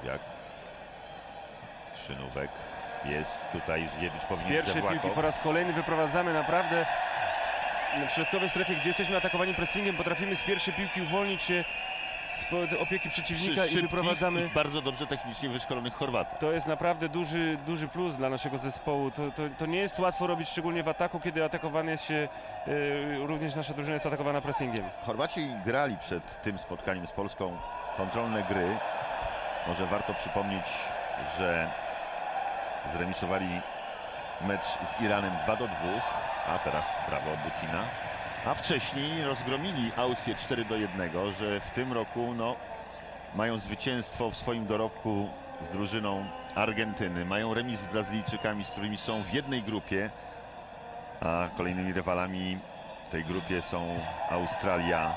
A: Szynkowiak. Szynówek. Jest tutaj, Żywiewicz
B: Z
A: powinien
B: pierwszej piłki po raz kolejny wyprowadzamy naprawdę w środkowej strefie, gdzie jesteśmy atakowani pressingiem, potrafimy z pierwszej piłki uwolnić się spod opieki przeciwnika i wyprowadzamy.
A: i bardzo dobrze technicznie wyszkolonych Chorwatów.
B: To jest naprawdę duży, duży plus dla naszego zespołu. To, to, to nie jest łatwo robić, szczególnie w ataku, kiedy atakowany jest się, e, również nasza drużyna jest atakowana pressingiem.
A: Chorwaci grali przed tym spotkaniem z Polską kontrolne gry. Może warto przypomnieć, że zremisowali mecz z Iranem 2 do 2, a teraz brawo Butina. A wcześniej rozgromili Austrię 4 do 1, że w tym roku no, mają zwycięstwo w swoim dorobku z drużyną Argentyny. Mają remis z Brazylijczykami, z którymi są w jednej grupie, a kolejnymi rywalami w tej grupie są Australia.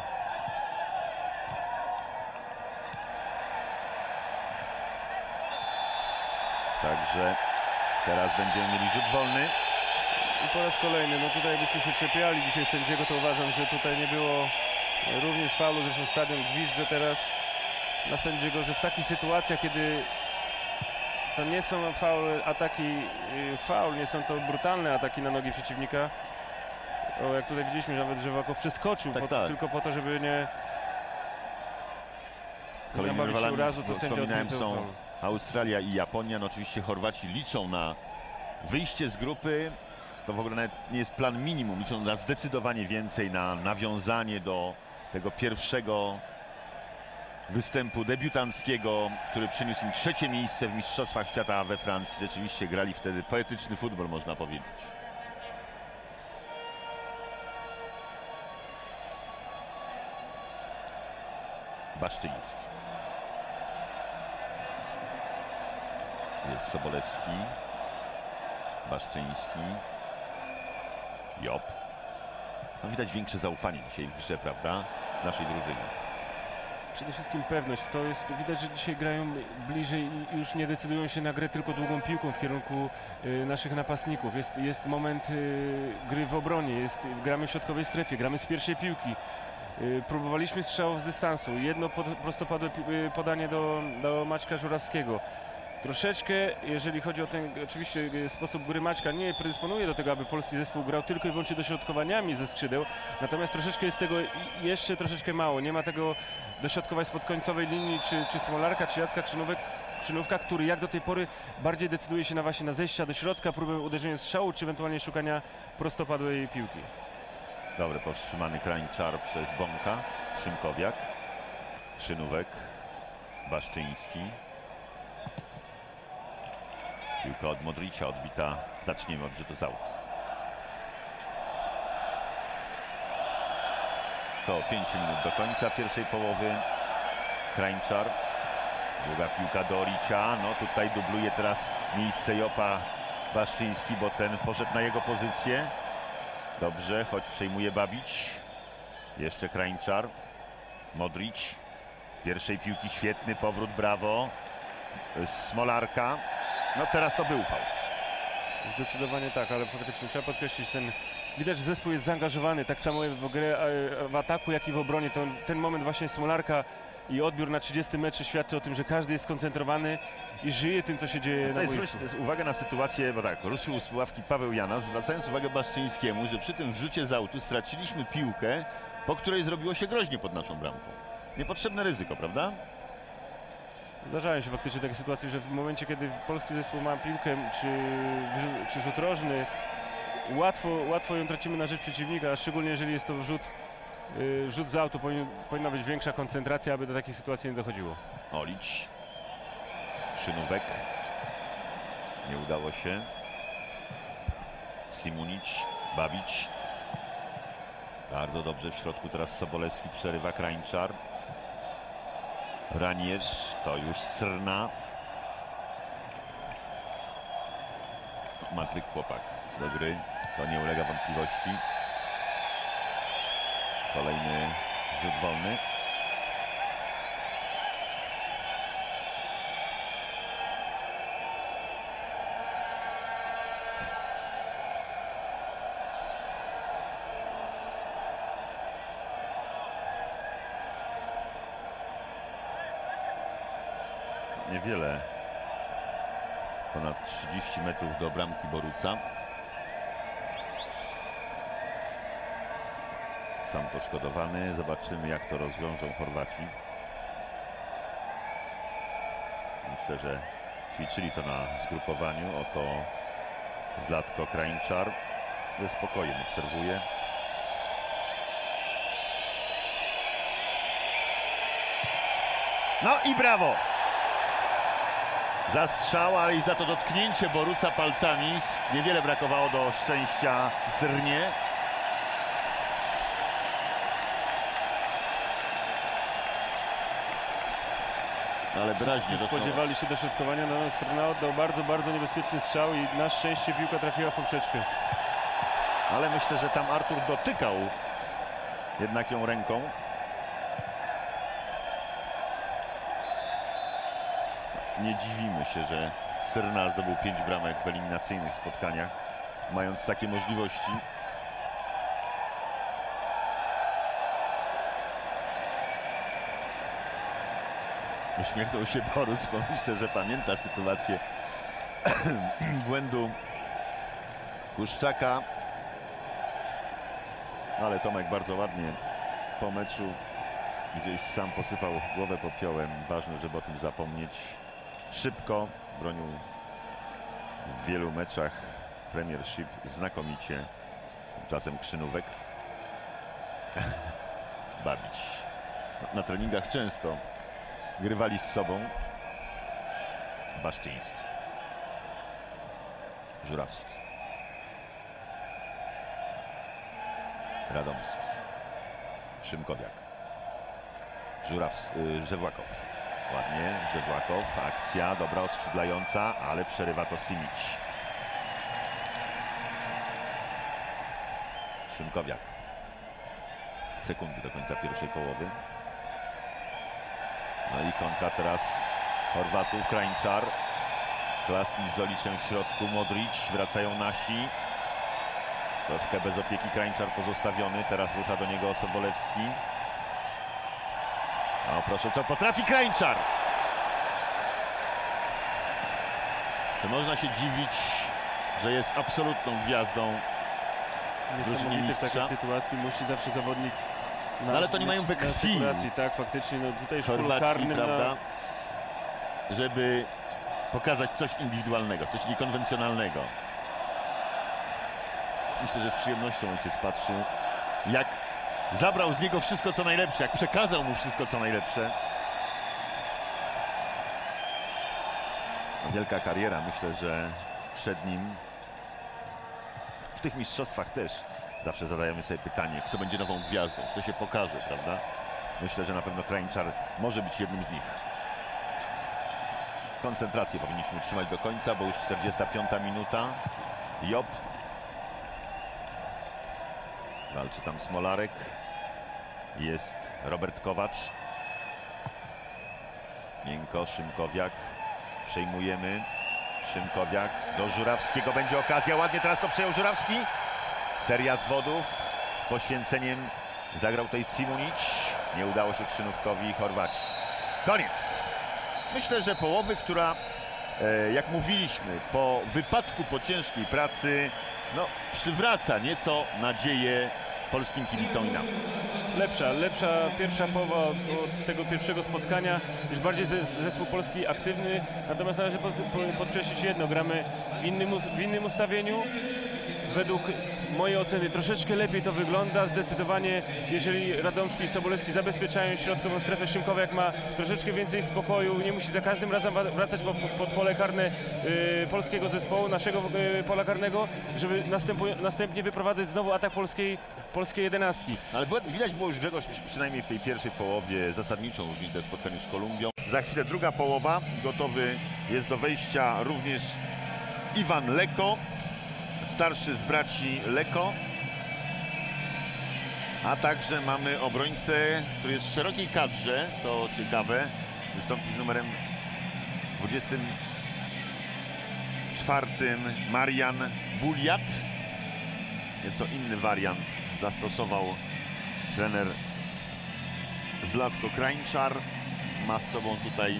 A: Także teraz będziemy mieli rzut wolny.
B: I po raz kolejny, no tutaj byśmy się czepiali dzisiaj sędziego, to uważam, że tutaj nie było również faulu, zresztą stadion gwizdże teraz na sędziego, że w takich sytuacjach, kiedy to nie są faul, ataki y, faul, nie są to brutalne ataki na nogi przeciwnika, o, jak tutaj widzieliśmy, że nawet Żywakow przeskoczył
A: Tak,
B: po,
A: tak.
B: tylko po to, żeby nie się
A: rywalami,
B: urazu, to sędzia
A: są. Australia i Japonia. No oczywiście Chorwaci liczą na wyjście z grupy. To w ogóle nie jest plan minimum. Liczą na zdecydowanie więcej, na nawiązanie do tego pierwszego występu debiutanckiego, który przyniósł im trzecie miejsce w Mistrzostwach Świata we Francji. Rzeczywiście grali wtedy poetyczny futbol, można powiedzieć. Baszczyński. Jest Sobolewski. Baszczyński. Job. No widać większe zaufanie dzisiaj w grze, prawda? Naszej drużyny.
B: Przede wszystkim pewność. To jest, widać, że dzisiaj grają bliżej i już nie decydują się na grę tylko długą piłką w kierunku y, naszych napastników. Jest, jest moment y, gry w obronie, jest, gramy w środkowej strefie, gramy z pierwszej piłki. Y, próbowaliśmy strzałów z dystansu. Jedno pod, prostopadłe y, podanie do, do Maćka Żurawskiego. Troszeczkę, jeżeli chodzi o ten oczywiście y, sposób gry Maćka, nie predysponuje do tego, aby polski zespół grał tylko i wyłącznie dośrodkowaniami ze skrzydeł. Natomiast troszeczkę jest tego jeszcze troszeczkę mało. Nie ma tego dośrodkować spod końcowej linii, czy, czy Smolarka, czy Jacka Krzynówek, Krzynówka, który jak do tej pory bardziej decyduje się na właśnie na zejścia do środka, próbę uderzenia strzału, czy ewentualnie szukania prostopadłej piłki.
A: Dobry powstrzymany Krańczar przez Bąka. Szymkowiak. Szynówek. Baszczyński. Piłka od Modricia odbita. Zaczniemy od rzutu z. To 5 minut do końca pierwszej połowy. Krańczar. Długa piłka do Ricia. No tutaj dubluje teraz miejsce Jopa Baszczyński, bo ten poszedł na jego pozycję. Dobrze, choć przejmuje Babić. Jeszcze Krańczar. Modric. Z pierwszej piłki świetny powrót, brawo. Smolarka. No teraz to był faul.
B: Zdecydowanie tak, ale faktycznie trzeba podkreślić ten. Widać, że zespół jest zaangażowany tak samo w grę e, w ataku, jak i w obronie. To, ten moment właśnie Smolarka i odbiór na 30 metrze świadczy o tym, że każdy jest skoncentrowany i żyje tym, co się dzieje na
A: Tutaj
B: boisku.
A: zwróć uwagę na sytuację, bo tak, ruszył z ławki Paweł Jana, zwracając uwagę Baszczyńskiemu, że przy tym wrzucie z autu straciliśmy piłkę, po której zrobiło się groźnie pod naszą bramką. Niepotrzebne ryzyko, prawda?
B: Zdarzają się faktycznie takie sytuacje, że w momencie, kiedy polski zespół ma piłkę czy, czy rzut rożny, łatwo, łatwo ją tracimy na rzecz przeciwnika, szczególnie jeżeli jest to wrzut, y, rzut z autu, powinien, powinna być większa koncentracja, aby do takiej sytuacji nie dochodziło.
A: Olić. Szynówek. Nie udało się. Simunic. Babić. Bardzo dobrze w środku teraz Sobolewski przerywa Krańczar. Raniesz. To już Srna. Matryk chłopak do gry. To nie ulega wątpliwości. Kolejny rzut wolny. Niewiele. Ponad 30 metrów do bramki Boruca. Sam poszkodowany. Zobaczymy jak to rozwiążą Chorwaci. Myślę, że ćwiczyli to na zgrupowaniu. Oto Zlatko Krańczar. Ze spokojem obserwuje. No i brawo! Zastrzał, ale i za to dotknięcie Boruca palcami. Niewiele brakowało do szczęścia Zrnie. Ale wyraźnie.
B: Spodziewali się dośrodkowania, natomiast strona oddał bardzo, bardzo niebezpieczny strzał i na szczęście piłka trafiła w poprzeczkę.
A: Ale myślę, że tam Artur dotykał jednak ją ręką. Nie dziwimy się, że Syrna zdobył 5 bramek w eliminacyjnych spotkaniach, mając takie możliwości. Uśmiechnął się Boruc, bo myślę, że pamięta sytuację błędu Kuszczaka. Ale Tomek bardzo ładnie po meczu gdzieś sam posypał głowę popiołem. Ważne, żeby o tym zapomnieć. Szybko bronił w wielu meczach Premiership znakomicie. Czasem krzynówek. Bawić. Na treningach często grywali z sobą. Baszczyński. Żurawski. Radomski. Szymkowiak. Żuraws, y, Żewłakow. Ładnie, Żewłakow. Akcja, dobra, oskrzydlająca, ale przerywa to Simić. Szymkowiak. Sekundy do końca pierwszej połowy. No i kontra teraz Chorwatów, Krańczar. Klasni z Oliczem w środku, Modric. Wracają nasi. Troszkę bez opieki Krańczar pozostawiony. Teraz rusza do niego Sobolewski. O proszę, co potrafi Krańczar? Czy można się dziwić, że jest absolutną gwiazdą? Drużynie
B: Niesamowity w
A: mistrza.
B: takiej sytuacji musi zawsze zawodnik na,
A: No ale to nie mają we krwi.
B: tak, faktycznie, no tutaj
A: Chorwacji,
B: karnym
A: prawda?
B: na,
A: Żeby pokazać coś indywidualnego, coś niekonwencjonalnego. Myślę, że z przyjemnością ojciec patrzył, jak zabrał z niego wszystko co najlepsze, jak przekazał mu wszystko co najlepsze. Wielka kariera, myślę, że przed nim w tych mistrzostwach też zawsze zadajemy sobie pytanie, kto będzie nową gwiazdą, kto się pokaże, prawda? Myślę, że na pewno Krańczar może być jednym z nich. Koncentrację powinniśmy utrzymać do końca, bo już 45 minuta. Job. Walczy tam Smolarek. Jest Robert Kowacz. Miękko, Szymkowiak. Przejmujemy. Szymkowiak do Żurawskiego. Będzie okazja. Ładnie teraz to przejął Żurawski. Seria zwodów z poświęceniem zagrał tutaj Simunic. Nie udało się Krzynówkowi i Chorwaci. Koniec. Myślę, że połowy, która, e, jak mówiliśmy, po wypadku, po ciężkiej pracy, no, przywraca nieco nadzieję polskim kibicom i nam.
B: Lepsza, lepsza pierwsza połowa od, tego pierwszego spotkania, już bardziej ze, zespół polski aktywny, natomiast należy pod, po- podkreślić jedno, gramy w innym, w innym ustawieniu, według mojej oceny troszeczkę lepiej to wygląda, zdecydowanie jeżeli Radomski i Sobolewski zabezpieczają środkową strefę, Szymkowiak ma troszeczkę więcej spokoju, nie musi za każdym razem wracać pod, pole karne y, polskiego zespołu, naszego y, pola karnego, żeby następnie wyprowadzać znowu atak polskiej, polskiej jedenastki.
A: Ale widać było już przy- przynajmniej w tej pierwszej połowie zasadniczą różnicę w spotkaniu z Kolumbią. Za chwilę druga połowa. Gotowy jest do wejścia również Iwan Leko, starszy z braci Leko. A także mamy obrońcę, który jest w szerokiej kadrze, to ciekawe. Wystąpi z numerem 24 Marian Buliat. Nieco inny wariant zastosował trener Zlatko Krańczar. Ma z sobą tutaj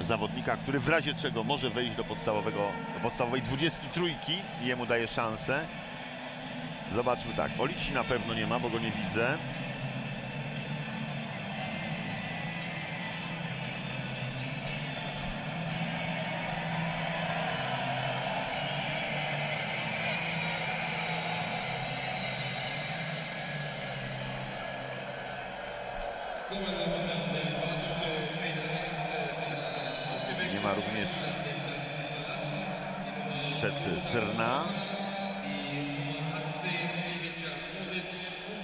A: zawodnika, który w razie czego może wejść do podstawowego, do podstawowej 23 i jemu daje szansę. Zobaczmy tak, Olici na pewno nie ma, bo go nie widzę. Nie ma również Szet Srna.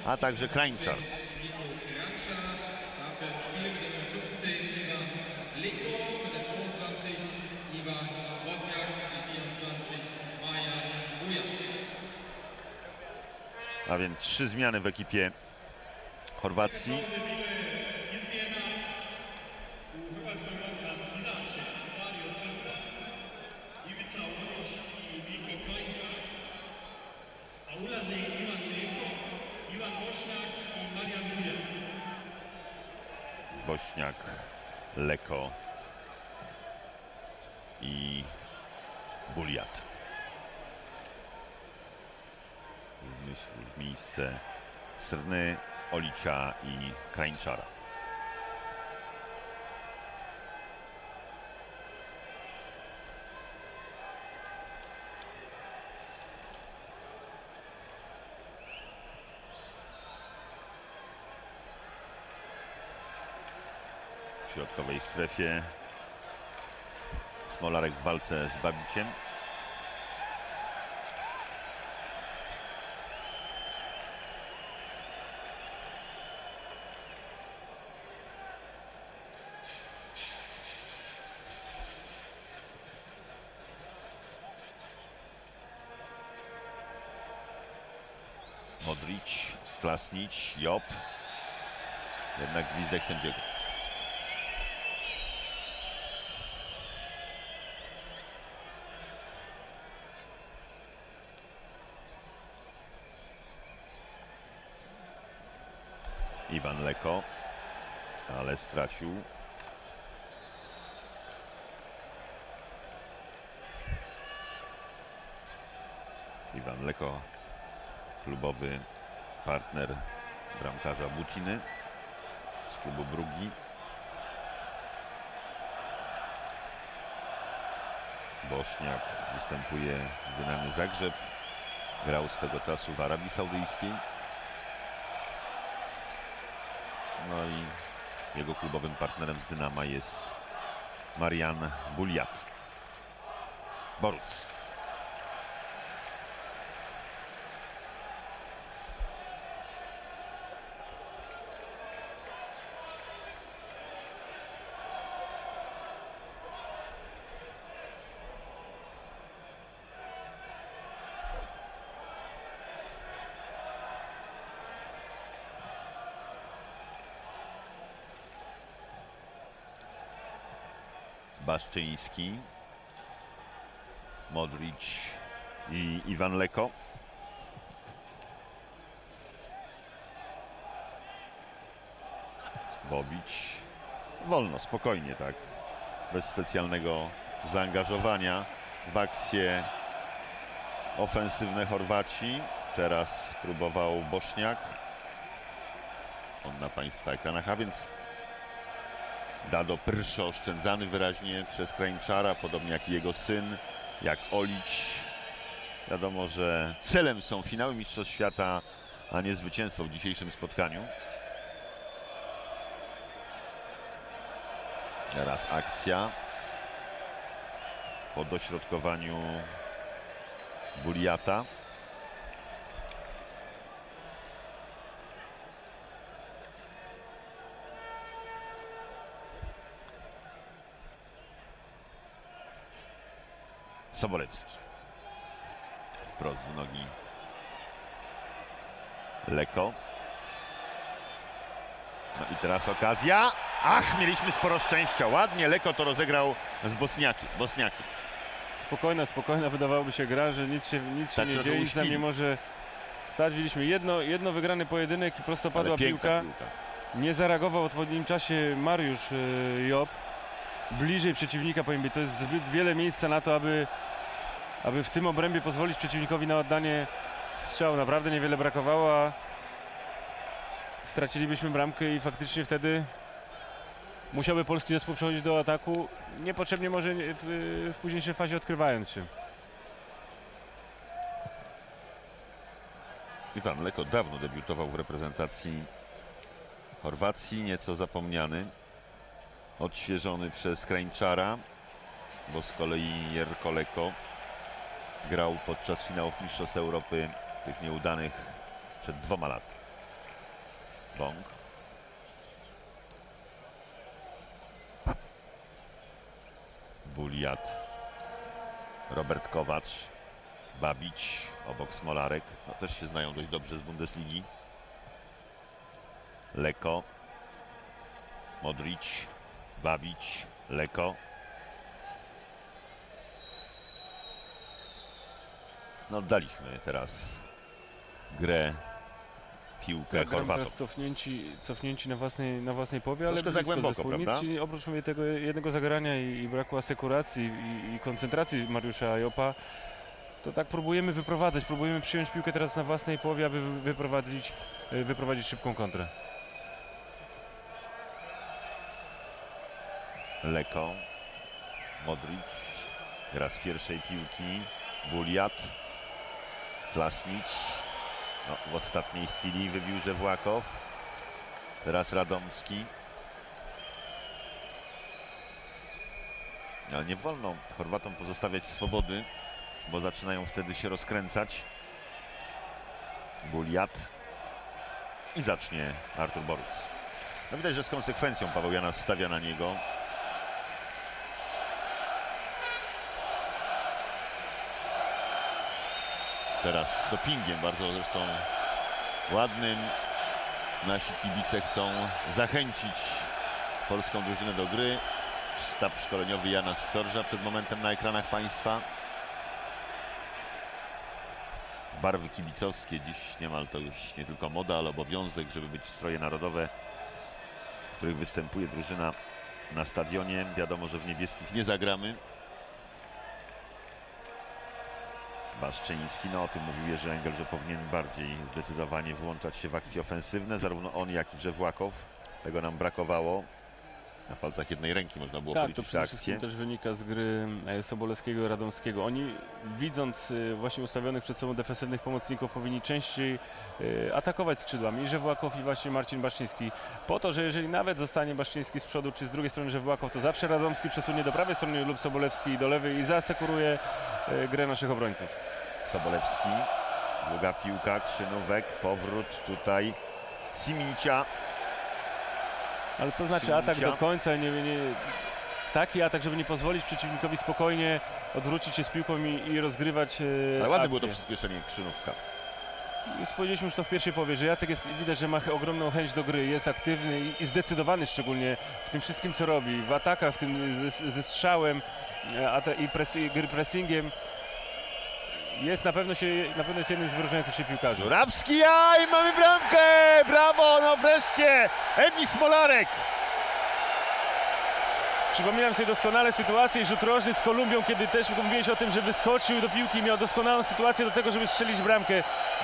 A: A także Krańczar. A więc trzy zmiany w ekipie Chorwacji. Bośniak, Leko i Buliat. W miejsce Srny, Olicia i Krańczara. w środkowej strefie. Smolarek w walce z Babiciem. Modric, Klasnić, Job. Jednak gwizdek sędziego. Iwan Leko, ale stracił. Iwan Leko, klubowy partner bramkarza Buciny z klubu Brugi. Bośniak występuje w Dynamie Zagrzeb. Grał swego czasu w Arabii Saudyjskiej. No i jego klubowym partnerem z Dynama jest Marian Buliat. Boruc. Baszczyński, Modric i Iwan Leko. Bobić. Wolno, spokojnie, tak. Bez specjalnego zaangażowania w akcje ofensywne Chorwaci. Teraz próbował Bośniak. On na Państwa ekranach, a więc Dado Pryszczo oszczędzany wyraźnie przez Krańczara, podobnie jak jego syn, jak Olić. Wiadomo, że celem są finały Mistrzostw Świata, a nie zwycięstwo w dzisiejszym spotkaniu. Teraz akcja po dośrodkowaniu Buliata. Sobolewski. Wprost w nogi Leko. No i teraz okazja. Ach, mieliśmy sporo szczęścia. Ładnie Leko to rozegrał z Bosniaki. Bosniaki.
B: Spokojna, spokojna wydawałoby się gra, że nic się, nic się nie dzieje, nic nam nie może stać. Widzieliśmy jedno, jedno wygrany pojedynek i prostopadła
A: Ale piękna
B: piłka.
A: piłka.
B: Nie zareagował w odpowiednim czasie Mariusz y, Job. Bliżej przeciwnika powinien być. To jest zbyt wiele miejsca na to, aby, aby w tym obrębie pozwolić przeciwnikowi na oddanie strzału. Naprawdę niewiele brakowało, a stracilibyśmy bramkę i faktycznie wtedy musiałby polski zespół przechodzić do ataku. Niepotrzebnie może w późniejszej fazie odkrywając się.
A: Iwan Leko dawno debiutował w reprezentacji Chorwacji, nieco zapomniany. Odświeżony przez Krańczara, bo z kolei Jerko Leko grał podczas finałów Mistrzostw Europy, tych nieudanych, przed dwoma laty. Bąk. Buliat. Robert Kowacz. Babić, obok Smolarek, no też się znają dość dobrze z Bundesligi. Leko, Modric, Babić, Leko. No oddaliśmy teraz grę, piłkę
B: Tak, teraz cofnięci, cofnięci na własnej, na własnej połowie, ale
A: Troszkę za
B: blisko
A: głęboko.
B: Nic
A: prawda?
B: się, oprócz mówię, tego jednego zagrania i, i braku asekuracji i, i koncentracji Mariusza Jopa, to tak próbujemy wyprowadzać, próbujemy przyjąć piłkę teraz na własnej połowie, aby wy- wyprowadzić, y, wyprowadzić szybką kontrę.
A: Leko, Modric, gra z pierwszej piłki, Buliat, Klasnicz, no, w ostatniej chwili wybił Żewłakow, teraz Radomski. Ale nie wolno Chorwatom pozostawiać swobody, bo zaczynają wtedy się rozkręcać. Buliat i zacznie Artur Boruc. No widać, że z konsekwencją Paweł Janas stawia na niego. Teraz dopingiem, bardzo zresztą ładnym. Nasi kibice chcą zachęcić polską drużynę do gry. Sztab szkoleniowy Jana Skorża przed momentem na ekranach Państwa. Barwy kibicowskie dziś niemal to już nie tylko moda, ale obowiązek, żeby być stroje narodowe, w których występuje drużyna na stadionie. Wiadomo, że w niebieskich nie zagramy. Baszczyński, no o tym mówił Jerzy Engel, że powinien bardziej zdecydowanie włączać się w akcje ofensywne, zarówno on, jak i Żewłakow. Tego nam brakowało. Na palcach jednej ręki można było
B: Tak, to
A: policzyć te
B: przede wszystkim też wynika z gry e, Sobolewskiego i Radomskiego. Oni widząc e, właśnie ustawionych przed sobą defensywnych pomocników powinni częściej e, atakować skrzydłami i Żewłakow i właśnie Marcin Baszczyński. Po to, że jeżeli nawet zostanie Baszczyński z przodu czy z drugiej strony Żewłakow, to zawsze Radomski przesunie do prawej strony lub Sobolewski do lewej i zaasekuruje e, grę naszych obrońców.
A: Sobolewski, długa piłka, Krzynówek, powrót tutaj Simicia.
B: Ale co znaczy atak do końca, nie, nie, taki atak, żeby nie pozwolić przeciwnikowi spokojnie odwrócić się z piłką i, i rozgrywać e,
A: Ale ładne było to przyspieszenie Krzynówka.
B: Już powiedzieliśmy już to w pierwszej połowie, że Jacek jest, widać, że ma ogromną chęć do gry, jest aktywny i, i zdecydowany szczególnie w tym wszystkim, co robi, w atakach, w tym ze, ze strzałem e, a te, i, press, i gry pressingiem. Jest na pewno, się, na pewno jest jednym z wyróżniających się piłkarzy.
A: Żurawski, aj, mamy bramkę! Wreszcie! Emi Smolarek!
B: Przypominam sobie doskonale sytuację rzut rożny z Kolumbią, kiedy też mówiłeś o tym, że wyskoczył do piłki miał doskonałą sytuację do tego, żeby strzelić bramkę.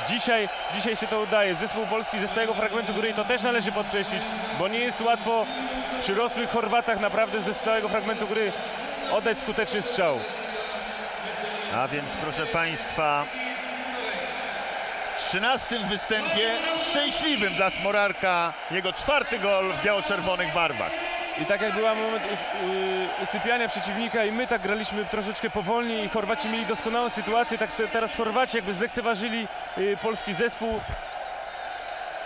B: Dzisiaj, dzisiaj się to udaje. Zespół polski ze stałego fragmentu gry i to też należy podkreślić, bo nie jest łatwo przy rosłych Chorwatach naprawdę ze stałego fragmentu gry oddać skuteczny strzał.
A: A więc proszę Państwa, 13 występie szczęśliwym dla Smorarka jego czwarty gol w biało-czerwonych barwach.
B: I tak jak była moment usypiania przeciwnika i my tak graliśmy troszeczkę powolniej i Chorwaci mieli doskonałą sytuację, tak teraz Chorwaci jakby zlekceważyli y, polski zespół.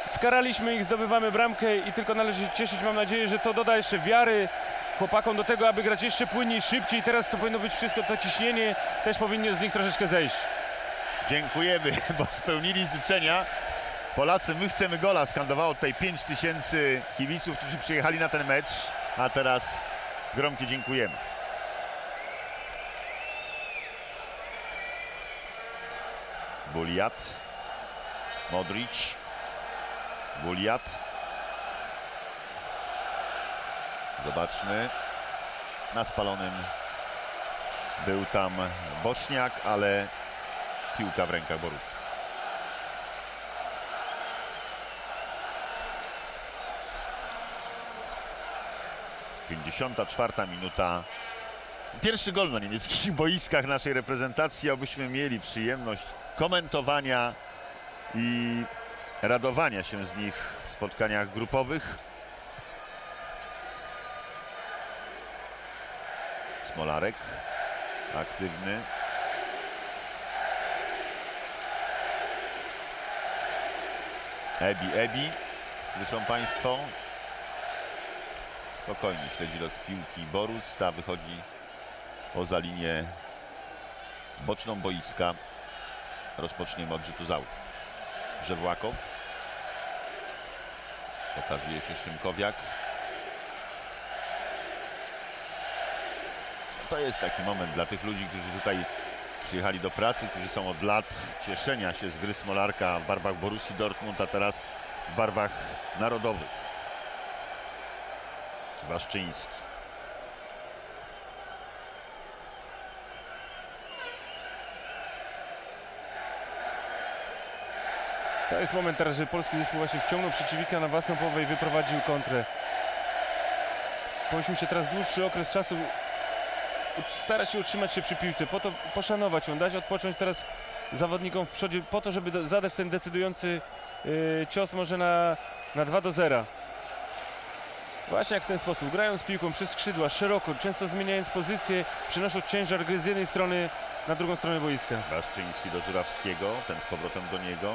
B: Skaraliśmy ich, zdobywamy bramkę i tylko należy cieszyć, mam nadzieję, że to doda jeszcze wiary chłopakom do tego, aby grać jeszcze płynniej, szybciej. Teraz to powinno być wszystko, to ciśnienie też powinno z nich troszeczkę zejść.
A: Dziękujemy, bo spełnili życzenia. Polacy, my chcemy gola, skandowało tutaj 5 tysięcy kibiców, którzy przyjechali na ten mecz, a teraz gromkie dziękujemy. Buliat, Modric, Buliat. Zobaczmy. Na spalonym był tam Boczniak, ale piłka w rękach Boruca. Pięćdziesiąta czwarta minuta. Pierwszy gol na niemieckich boiskach naszej reprezentacji, abyśmy mieli przyjemność komentowania i radowania się z nich w spotkaniach grupowych. Smolarek aktywny. Ebi, Ebi, słyszą Państwo? Spokojnie śledzi los piłki Borus, ta wychodzi poza linię boczną boiska. Rozpoczniemy od rzutu z. Żewłakow. Pokazuje się Szymkowiak. To jest taki moment dla tych ludzi, którzy tutaj przyjechali do pracy, którzy są od lat cieszenia się z gry Smolarka w barwach Borussii Dortmund, a teraz w barwach narodowych. Waszczyński.
B: To jest moment teraz, że polski zespół właśnie wciągnął przeciwnika na własną połowę i wyprowadził kontrę. Powinniśmy się teraz dłuższy okres czasu starać się utrzymać się przy piłce, po to poszanować ją, dać odpocząć teraz zawodnikom w przodzie, po to, żeby zadać ten decydujący yy, cios może na, na 2 do 0. Właśnie jak w ten sposób, grając z piłką przez skrzydła, szeroko, często zmieniając pozycję, przenosząc ciężar gry z jednej strony na drugą stronę boiska.
A: Waszczyński do Żurawskiego, ten z powrotem do niego.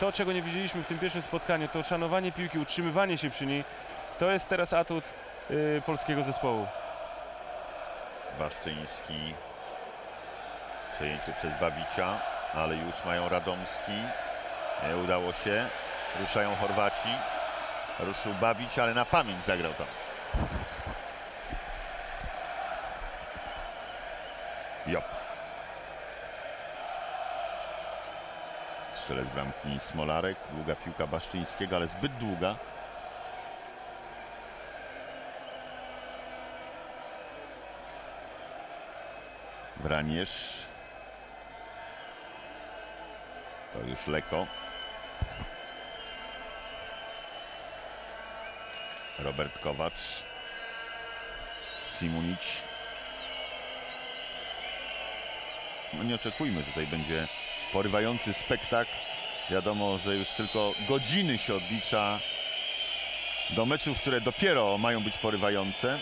B: to, czego nie widzieliśmy w tym pierwszym spotkaniu, to szanowanie piłki, utrzymywanie się przy niej, to jest teraz atut y, polskiego zespołu.
A: Waszczyński. Przejęcie przez Babicia, ale już mają Radomski. Nie udało się. Ruszają Chorwaci. Ruszył Babić, ale na pamięć zagrał tam. Jop. Strzelec bramki Smolarek. Długa piłka Baszczyńskiego, ale zbyt długa. Wranierz. To już Leko. Robert Kowacz. Simunic. No nie oczekujmy, tutaj będzie porywający spektakl. Wiadomo, że już tylko godziny się odlicza do meczów, które dopiero mają być porywające.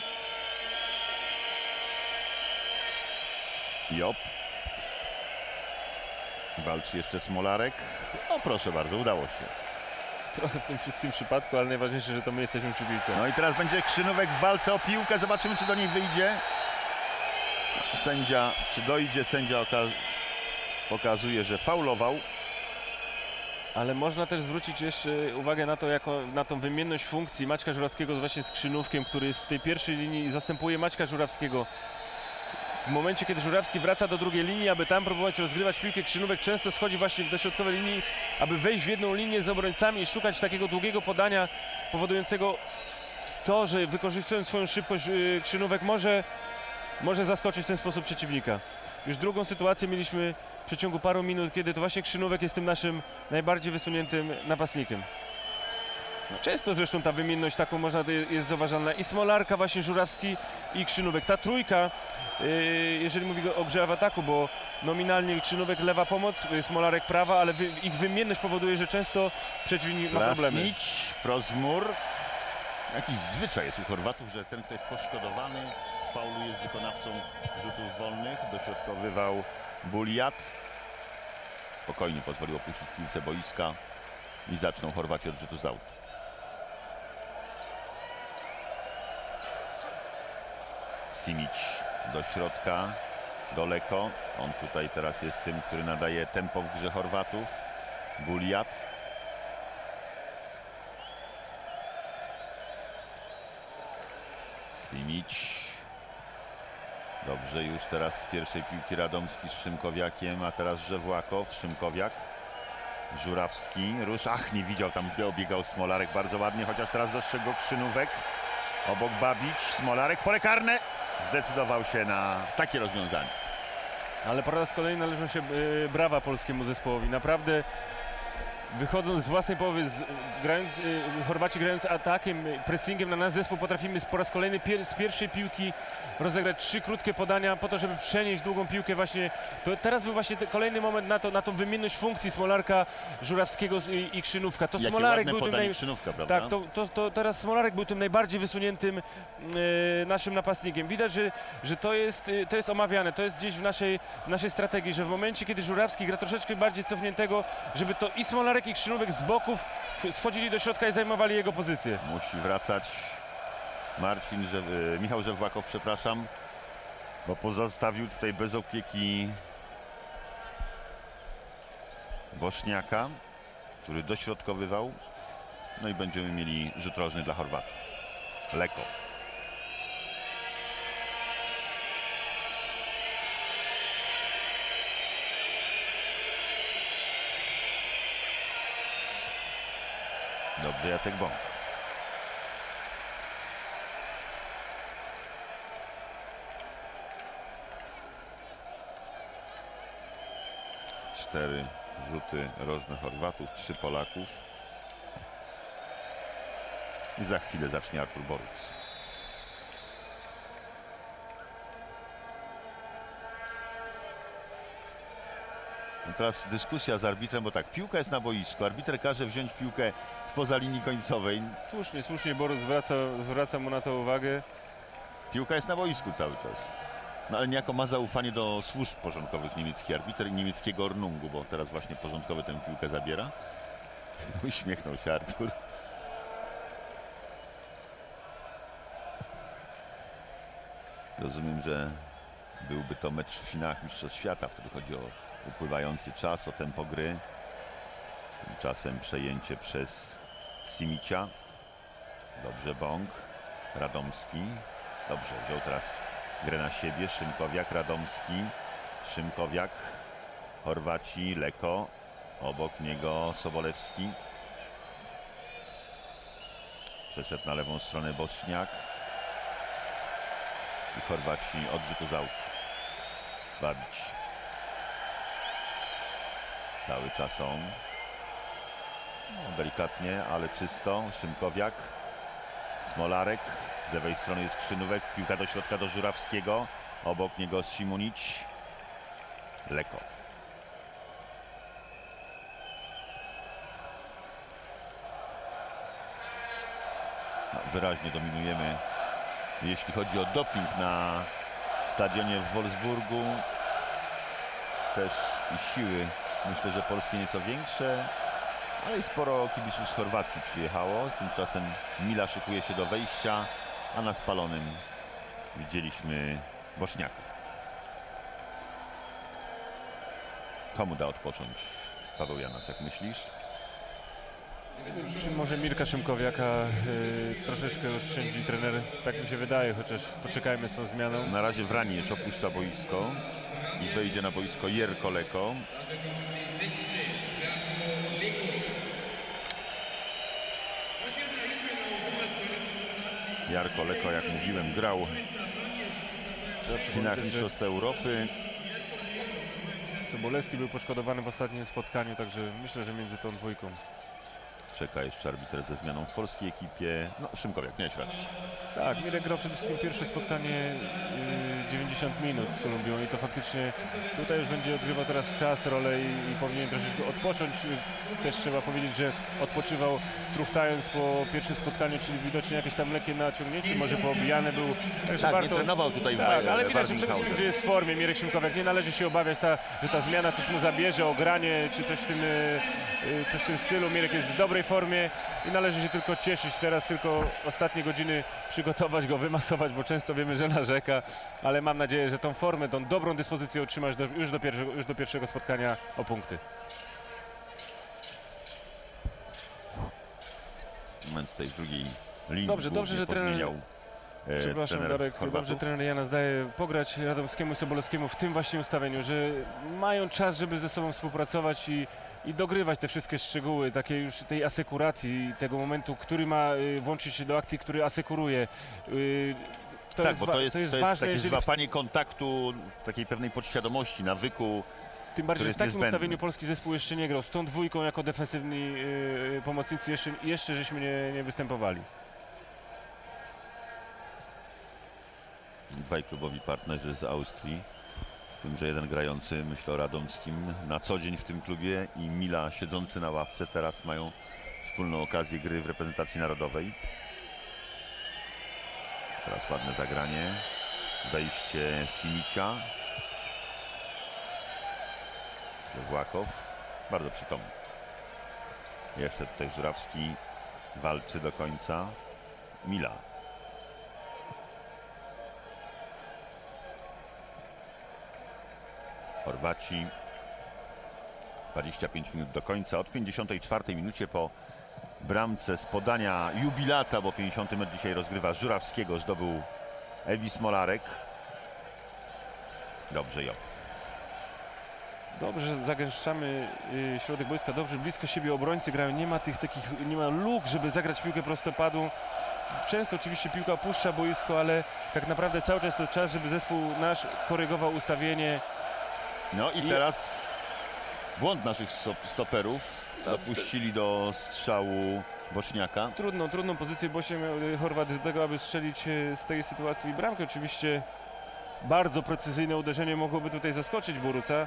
A: Jop. Walczy jeszcze Smolarek. O proszę bardzo, udało się.
B: Trochę w tym wszystkim przypadku, ale najważniejsze, że to my jesteśmy przy piłce.
A: No i teraz będzie Krzynówek w walce o piłkę. Zobaczymy, czy do niej wyjdzie. Sędzia, czy dojdzie, sędzia oka- pokazuje, że faulował.
B: Ale można też zwrócić jeszcze uwagę na to, jako, na tą wymienność funkcji Maćka Żurawskiego właśnie z Krzynówkiem, który jest w tej pierwszej linii i zastępuje Maćka Żurawskiego. W momencie, kiedy Żurawski wraca do drugiej linii, aby tam próbować rozgrywać piłkę, Krzynówek często schodzi właśnie do środkowej linii, aby wejść w jedną linię z obrońcami i szukać takiego długiego podania powodującego to, że wykorzystując swoją szybkość yy, Krzynówek może, może zaskoczyć w ten sposób przeciwnika. Już drugą sytuację mieliśmy w przeciągu paru minut, kiedy to właśnie Krzynówek jest tym naszym najbardziej wysuniętym napastnikiem. No, często zresztą ta wymienność taką można jest zauważalna i Smolarka, właśnie Żurawski i Krzynówek. Ta trójka, yy, jeżeli mówi o grze w ataku, bo nominalnie Krzynówek lewa pomoc, yy, Smolarek prawa, ale ich wymienność powoduje, że często przeciwnik ma problemy.
A: Krasnić wprost w mur. Jakiś zwyczaj jest u Chorwatów, że ten, kto jest poszkodowany, faulu jest wykonawcą rzutów wolnych. Dośrodkowywał Buliat. Spokojnie pozwolił opuścić piłce boiska i zaczną Chorwaci od rzutu z. Simić do środka, daleko. On tutaj teraz jest tym, który nadaje tempo w grze Chorwatów. Buliat. Simić. Dobrze, już teraz z pierwszej piłki Radomski z Szymkowiakiem, a teraz Żewłakow, Szymkowiak. Żurawski, rusz, ach nie widział, tam obiegał Smolarek bardzo ładnie, chociaż teraz dostrzegł go Krzynówek. Obok Babicz, Smolarek, pole karne. Zdecydował się na takie rozwiązanie.
B: Ale po raz kolejny należą się y, brawa polskiemu zespołowi. Naprawdę wychodząc z własnej połowy, z, grając, y, Chorwaci grając atakiem, y, pressingiem na nas zespół potrafimy po raz kolejny pier, z pierwszej piłki rozegrać trzy krótkie podania po to, żeby przenieść długą piłkę właśnie. To teraz był właśnie kolejny moment na, to, na tą wymienność funkcji Smolarka, Żurawskiego i, i Krzynówka. To
A: Jakie
B: Smolarek był tym naj... Tak, to, to, to teraz Smolarek był tym najbardziej wysuniętym e, naszym napastnikiem. Widać, że, że to, jest, e, to jest omawiane, to jest gdzieś w naszej, w naszej strategii, że w momencie, kiedy Żurawski gra troszeczkę bardziej cofniętego, żeby to i Smolarek i Krzynówek z boków schodzili do środka i zajmowali jego pozycję.
A: Musi wracać Marcin, że, y, Michał Żewłakow, przepraszam, bo pozostawił tutaj bez opieki Boszniaka, który dośrodkowywał. No i będziemy mieli rzut rożny dla Chorwatów. Leko. Dobrze, Jacek Bąk. Cztery rzuty rożne Chorwatów, trzy Polaków. I za chwilę zacznie Artur Boruc. Teraz dyskusja z arbitrem, bo tak, piłka jest na boisku, arbiter każe wziąć piłkę spoza linii końcowej.
B: Słusznie, słusznie Borus zwraca, zwraca mu na to uwagę.
A: Piłka jest na boisku cały czas. No ale niejako ma zaufanie do służb porządkowych niemiecki arbiter i niemieckiego Ornungu, bo teraz właśnie porządkowy tę piłkę zabiera. Uśmiechnął się Artur. Rozumiem, że byłby to mecz w finałach Mistrzostw Świata, wtedy chodzi o upływający czas, o tempo gry. Tymczasem przejęcie przez Simicia. Dobrze Bąk. Radomski. Dobrze, wziął teraz grę na siebie. Szymkowiak, Radomski. Szymkowiak. Chorwaci, Leko. Obok niego Sobolewski. Przeszedł na lewą stronę Bośniak. I Chorwaci odrzutu z autu. Babić. Cały czas on. No, delikatnie, ale czysto. Szymkowiak. Smolarek. Z lewej strony jest Krzynówek. Piłka do środka do Żurawskiego. Obok niego Simunić. Leko. No, wyraźnie dominujemy, jeśli chodzi o doping na stadionie w Wolfsburgu. Też i siły, myślę, że polskie nieco większe, ale i sporo kibiców z Chorwacji przyjechało. Tymczasem Mila szykuje się do wejścia, a na spalonym widzieliśmy Bośniaka. Komu da odpocząć Paweł Janas, jak myślisz?
B: Czy może Mirka Szymkowiaka y, troszeczkę oszczędzi trener? Tak mi się wydaje, chociaż poczekajmy z tą zmianą.
A: Na razie Wraniesz opuszcza boisko i wejdzie na boisko Jerko Leko. Jarko Leko, jak mówiłem, grał w finałach
B: że
A: Mistrzostw Europy.
B: Sobolewski był poszkodowany w ostatnim spotkaniu, także myślę, że między tą dwójką.
A: Czeka jeszcze arbiter ze zmianą w polskiej ekipie. No, Szymkowiak, miałeś rację.
B: Tak, Mirek grał przede wszystkim pierwsze spotkanie y, 90 minut z Kolumbią i to faktycznie tutaj już będzie odgrywał teraz czas, rolę i, i powinien troszeczkę odpocząć. Y, Też trzeba powiedzieć, że odpoczywał truchtając po pierwszym spotkaniu, czyli widocznie jakieś tam lekkie naciągnięcie, może poobijany był. Także
A: Tak, nie trenował tutaj w
B: Tak, ale widać, że przede wszystkim, że jest w formie Mirek Szymkowiak. Nie należy się obawiać, ta, że ta zmiana coś mu zabierze, ogranie czy coś w tym, y, y, coś w tym stylu. Mirek jest w dobrej formie i należy się tylko cieszyć. Teraz tylko ostatnie godziny przygotować go, wymasować, bo często wiemy, że narzeka, ale mam nadzieję, że tą formę, tą dobrą dyspozycję utrzymasz do, już, do pierwszego, już do pierwszego spotkania o punkty.
A: Moment tutaj w drugiej linii.
B: Dobrze, dobrze, że trener-
A: e,
B: Przepraszam
A: trener
B: Darek, dobrze trener Jana zdaje pograć Radomskiemu i Sobolewskiemu w tym właśnie ustawieniu, że mają czas, żeby ze sobą współpracować i, i dogrywać te wszystkie szczegóły, takie już tej asekuracji, tego momentu, który ma y, włączyć się do akcji, który asekuruje. Y, to
A: tak,
B: jest,
A: bo
B: wa-
A: to jest, to jest,
B: ważne,
A: takie
B: jeżeli
A: złapanie kontaktu, takiej pewnej podświadomości, nawyku.
B: Tym bardziej, że
A: jest
B: w takim
A: niezbędny.
B: ustawieniu polski zespół jeszcze nie grał. Z tą dwójką jako defensywni yy, pomocnicy jeszcze, jeszcze żeśmy nie, nie występowali.
A: Dwaj klubowi partnerzy z Austrii. Z tym, że jeden grający, myślę o Radomskim, na co dzień w tym klubie i Mila siedzący na ławce. Teraz mają wspólną okazję gry w reprezentacji narodowej. Teraz ładne zagranie. Wejście Simicia. Włakow. Bardzo przytomny. Jeszcze tutaj Żurawski walczy do końca. Mila. Chorwaci. 25 minut do końca. Od 54 minucie po bramce z podania jubilata, bo 50 metr dzisiaj rozgrywa Żurawskiego, zdobył Ewi Smolarek. Dobrze, Job.
B: Dobrze zagęszczamy y, środek boiska, dobrze blisko siebie obrońcy grają, nie ma tych takich, nie ma luk, żeby zagrać piłkę prostopadłą. Często oczywiście piłka opuszcza boisko, ale tak naprawdę cały czas to czas, żeby zespół nasz korygował ustawienie.
A: No i teraz błąd naszych stop- stoperów. Dopuścili do strzału Boczniaka.
B: Trudną, trudną pozycję Bosie miał y, Chorwat do tego, aby strzelić y, z tej sytuacji bramkę. Oczywiście bardzo precyzyjne uderzenie mogłoby tutaj zaskoczyć Boruca.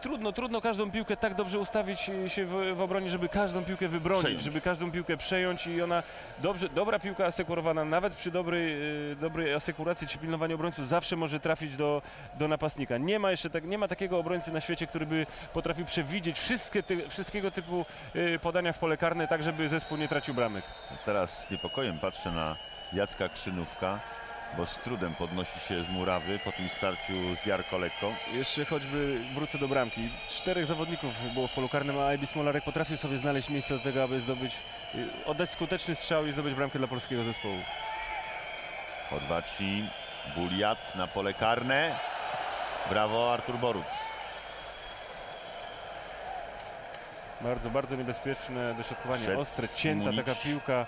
B: Trudno, trudno każdą piłkę tak dobrze ustawić y, się w, w obronie, żeby każdą piłkę wybronić,
A: Przejąć.
B: żeby każdą piłkę przejąć i ona dobrze, dobra piłka asekurowana, nawet przy dobrej, y, dobrej asekuracji czy pilnowaniu obrońców zawsze może trafić do, do napastnika. Nie ma jeszcze tak, nie ma takiego obrońcy na świecie, który by potrafił przewidzieć wszystkie ty, wszystkiego typu y, podania w pole karne, tak żeby zespół nie tracił bramek.
A: Teraz z niepokojem patrzę na Jacka Krzynówka, bo z trudem podnosi się z murawy po tym starciu z Jarko Lekko.
B: Jeszcze choćby wrócę do bramki. Czterech zawodników było w polu karnym, a Ebi Smolarek potrafił sobie znaleźć miejsce do tego, aby zdobyć, y, oddać skuteczny strzał i zdobyć bramkę dla polskiego zespołu.
A: Chorwaci, Buliat na pole karne. Brawo Artur Boruc.
B: Bardzo, bardzo niebezpieczne dośrodkowanie, ostre, cięta taka piłka.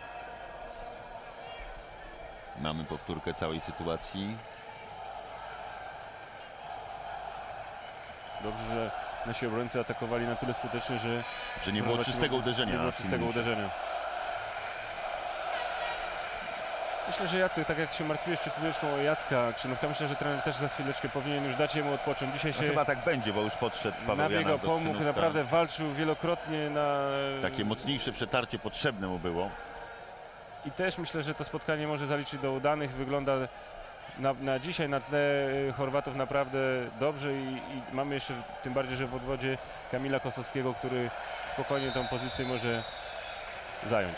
A: Mamy powtórkę całej sytuacji.
B: Dobrze, że nasi obrońcy atakowali na tyle skutecznie, że
A: Że nie było czystego uderzenia.
B: Nie było czystego uderzenia. Myślę, że Jacek, tak jak się martwiłeś przed chwileczką o Jacka Krzynówka, myślę, że trener też za chwileczkę powinien już dać jemu odpocząć. Dzisiaj
A: No
B: się
A: chyba tak będzie, bo już podszedł Paweł Janas
B: pomógł, naprawdę walczył wielokrotnie na...
A: Takie mocniejsze przetarcie potrzebne mu było.
B: I też myślę, że to spotkanie może zaliczyć do udanych. Wygląda na, na dzisiaj na tle y, Chorwatów naprawdę dobrze i, i mamy jeszcze, tym bardziej, że w odwodzie Kamila Kosowskiego, który spokojnie tą pozycję może zająć.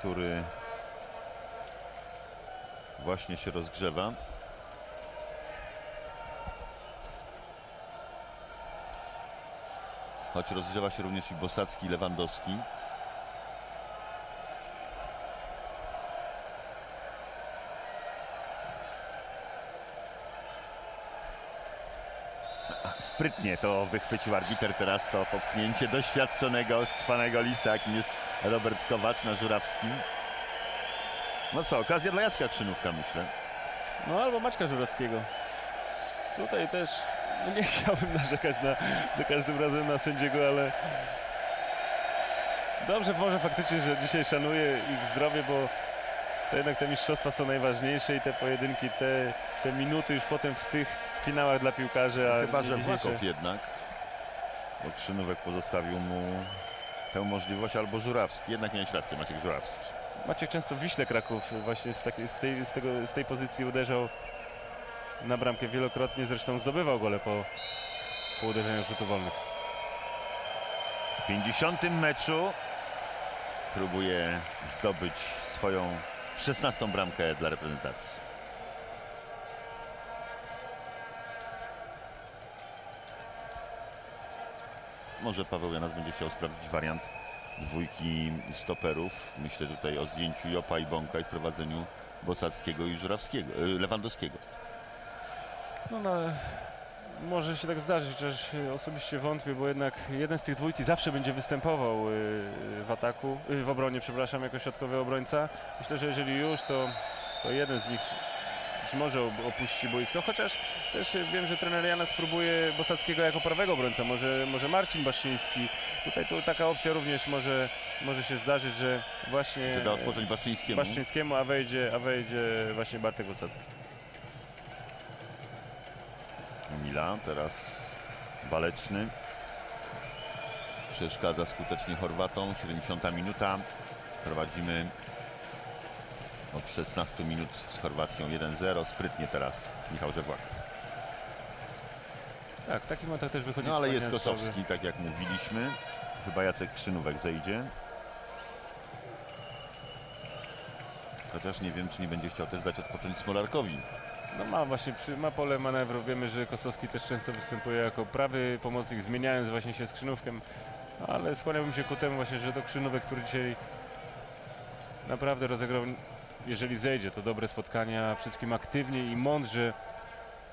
A: który właśnie się rozgrzewa. Choć rozgrzewa się również i Bosacki Lewandowski. Sprytnie to wychwycił arbiter teraz to popchnięcie doświadczonego, trwanego lisa, jakim jest Robert Kowacz na Żurawskim. No co, okazja dla Jacka Krzynówka myślę.
B: No albo Maćka Żurawskiego. Tutaj też nie chciałbym narzekać na, za każdym razem na sędziego, ale dobrze może faktycznie, że dzisiaj szanuję ich zdrowie, bo to jednak te mistrzostwa są najważniejsze i te pojedynki, te, te minuty już potem w tych finałach dla piłkarzy. A
A: Chyba, że. Włakow jednak. Bo Krzynówek pozostawił mu tę możliwość, albo Żurawski. Jednak miałeś rację, Maciek Żurawski.
B: Maciek często w Wiśle Kraków właśnie z, takiej, z, tej, z, tego, z tej pozycji uderzał na bramkę wielokrotnie, zresztą zdobywał gole po, po uderzeniu z rzutu wolnych.
A: W 50 meczu próbuje zdobyć swoją 16 bramkę dla reprezentacji. Może Paweł Janas będzie chciał sprawdzić wariant dwójki stoperów. Myślę tutaj o zdjęciu Jopa i Bąka i wprowadzeniu Bosackiego i Żurawskiego, e, Lewandowskiego.
B: No, no, może się tak zdarzyć, chociaż osobiście wątpię, bo jednak jeden z tych dwójki zawsze będzie występował y, y, w ataku, y, w obronie, przepraszam, jako środkowy obrońca. Myślę, że jeżeli już, to, to jeden z nich być może opuści boisko, chociaż też wiem, że trener Jana spróbuje Bosackiego jako prawego obrońca, może, może Marcin Baszczyński. Tutaj taka opcja również może, może się zdarzyć, że właśnie
A: Że da odpocząć Baszczyńskiemu.
B: Baszczyńskiemu, a wejdzie, a wejdzie właśnie Bartek Bosacki.
A: Mila, teraz Waleczny. Przeszkadza skutecznie Chorwatom. 70 minuta. Prowadzimy od 16 minut z Chorwacją 1-0. Sprytnie teraz Michał Żewłak.
B: Tak, w takich momentach też wychodzi
A: No ale jest Kosowski, tak jak mówiliśmy. Chyba Jacek Krzynówek zejdzie. Chociaż nie wiem, czy nie będzie chciał też dać odpocząć Smolarkowi.
B: No ma właśnie, ma pole manewru. Wiemy, że Kosowski też często występuje jako prawy pomocnik, zmieniając właśnie się skrzynówkiem. Ale skłaniałbym się ku temu właśnie, że to Krzynówek, który dzisiaj naprawdę rozegrał, jeżeli zejdzie, to dobre spotkania, przede wszystkim aktywnie i mądrze,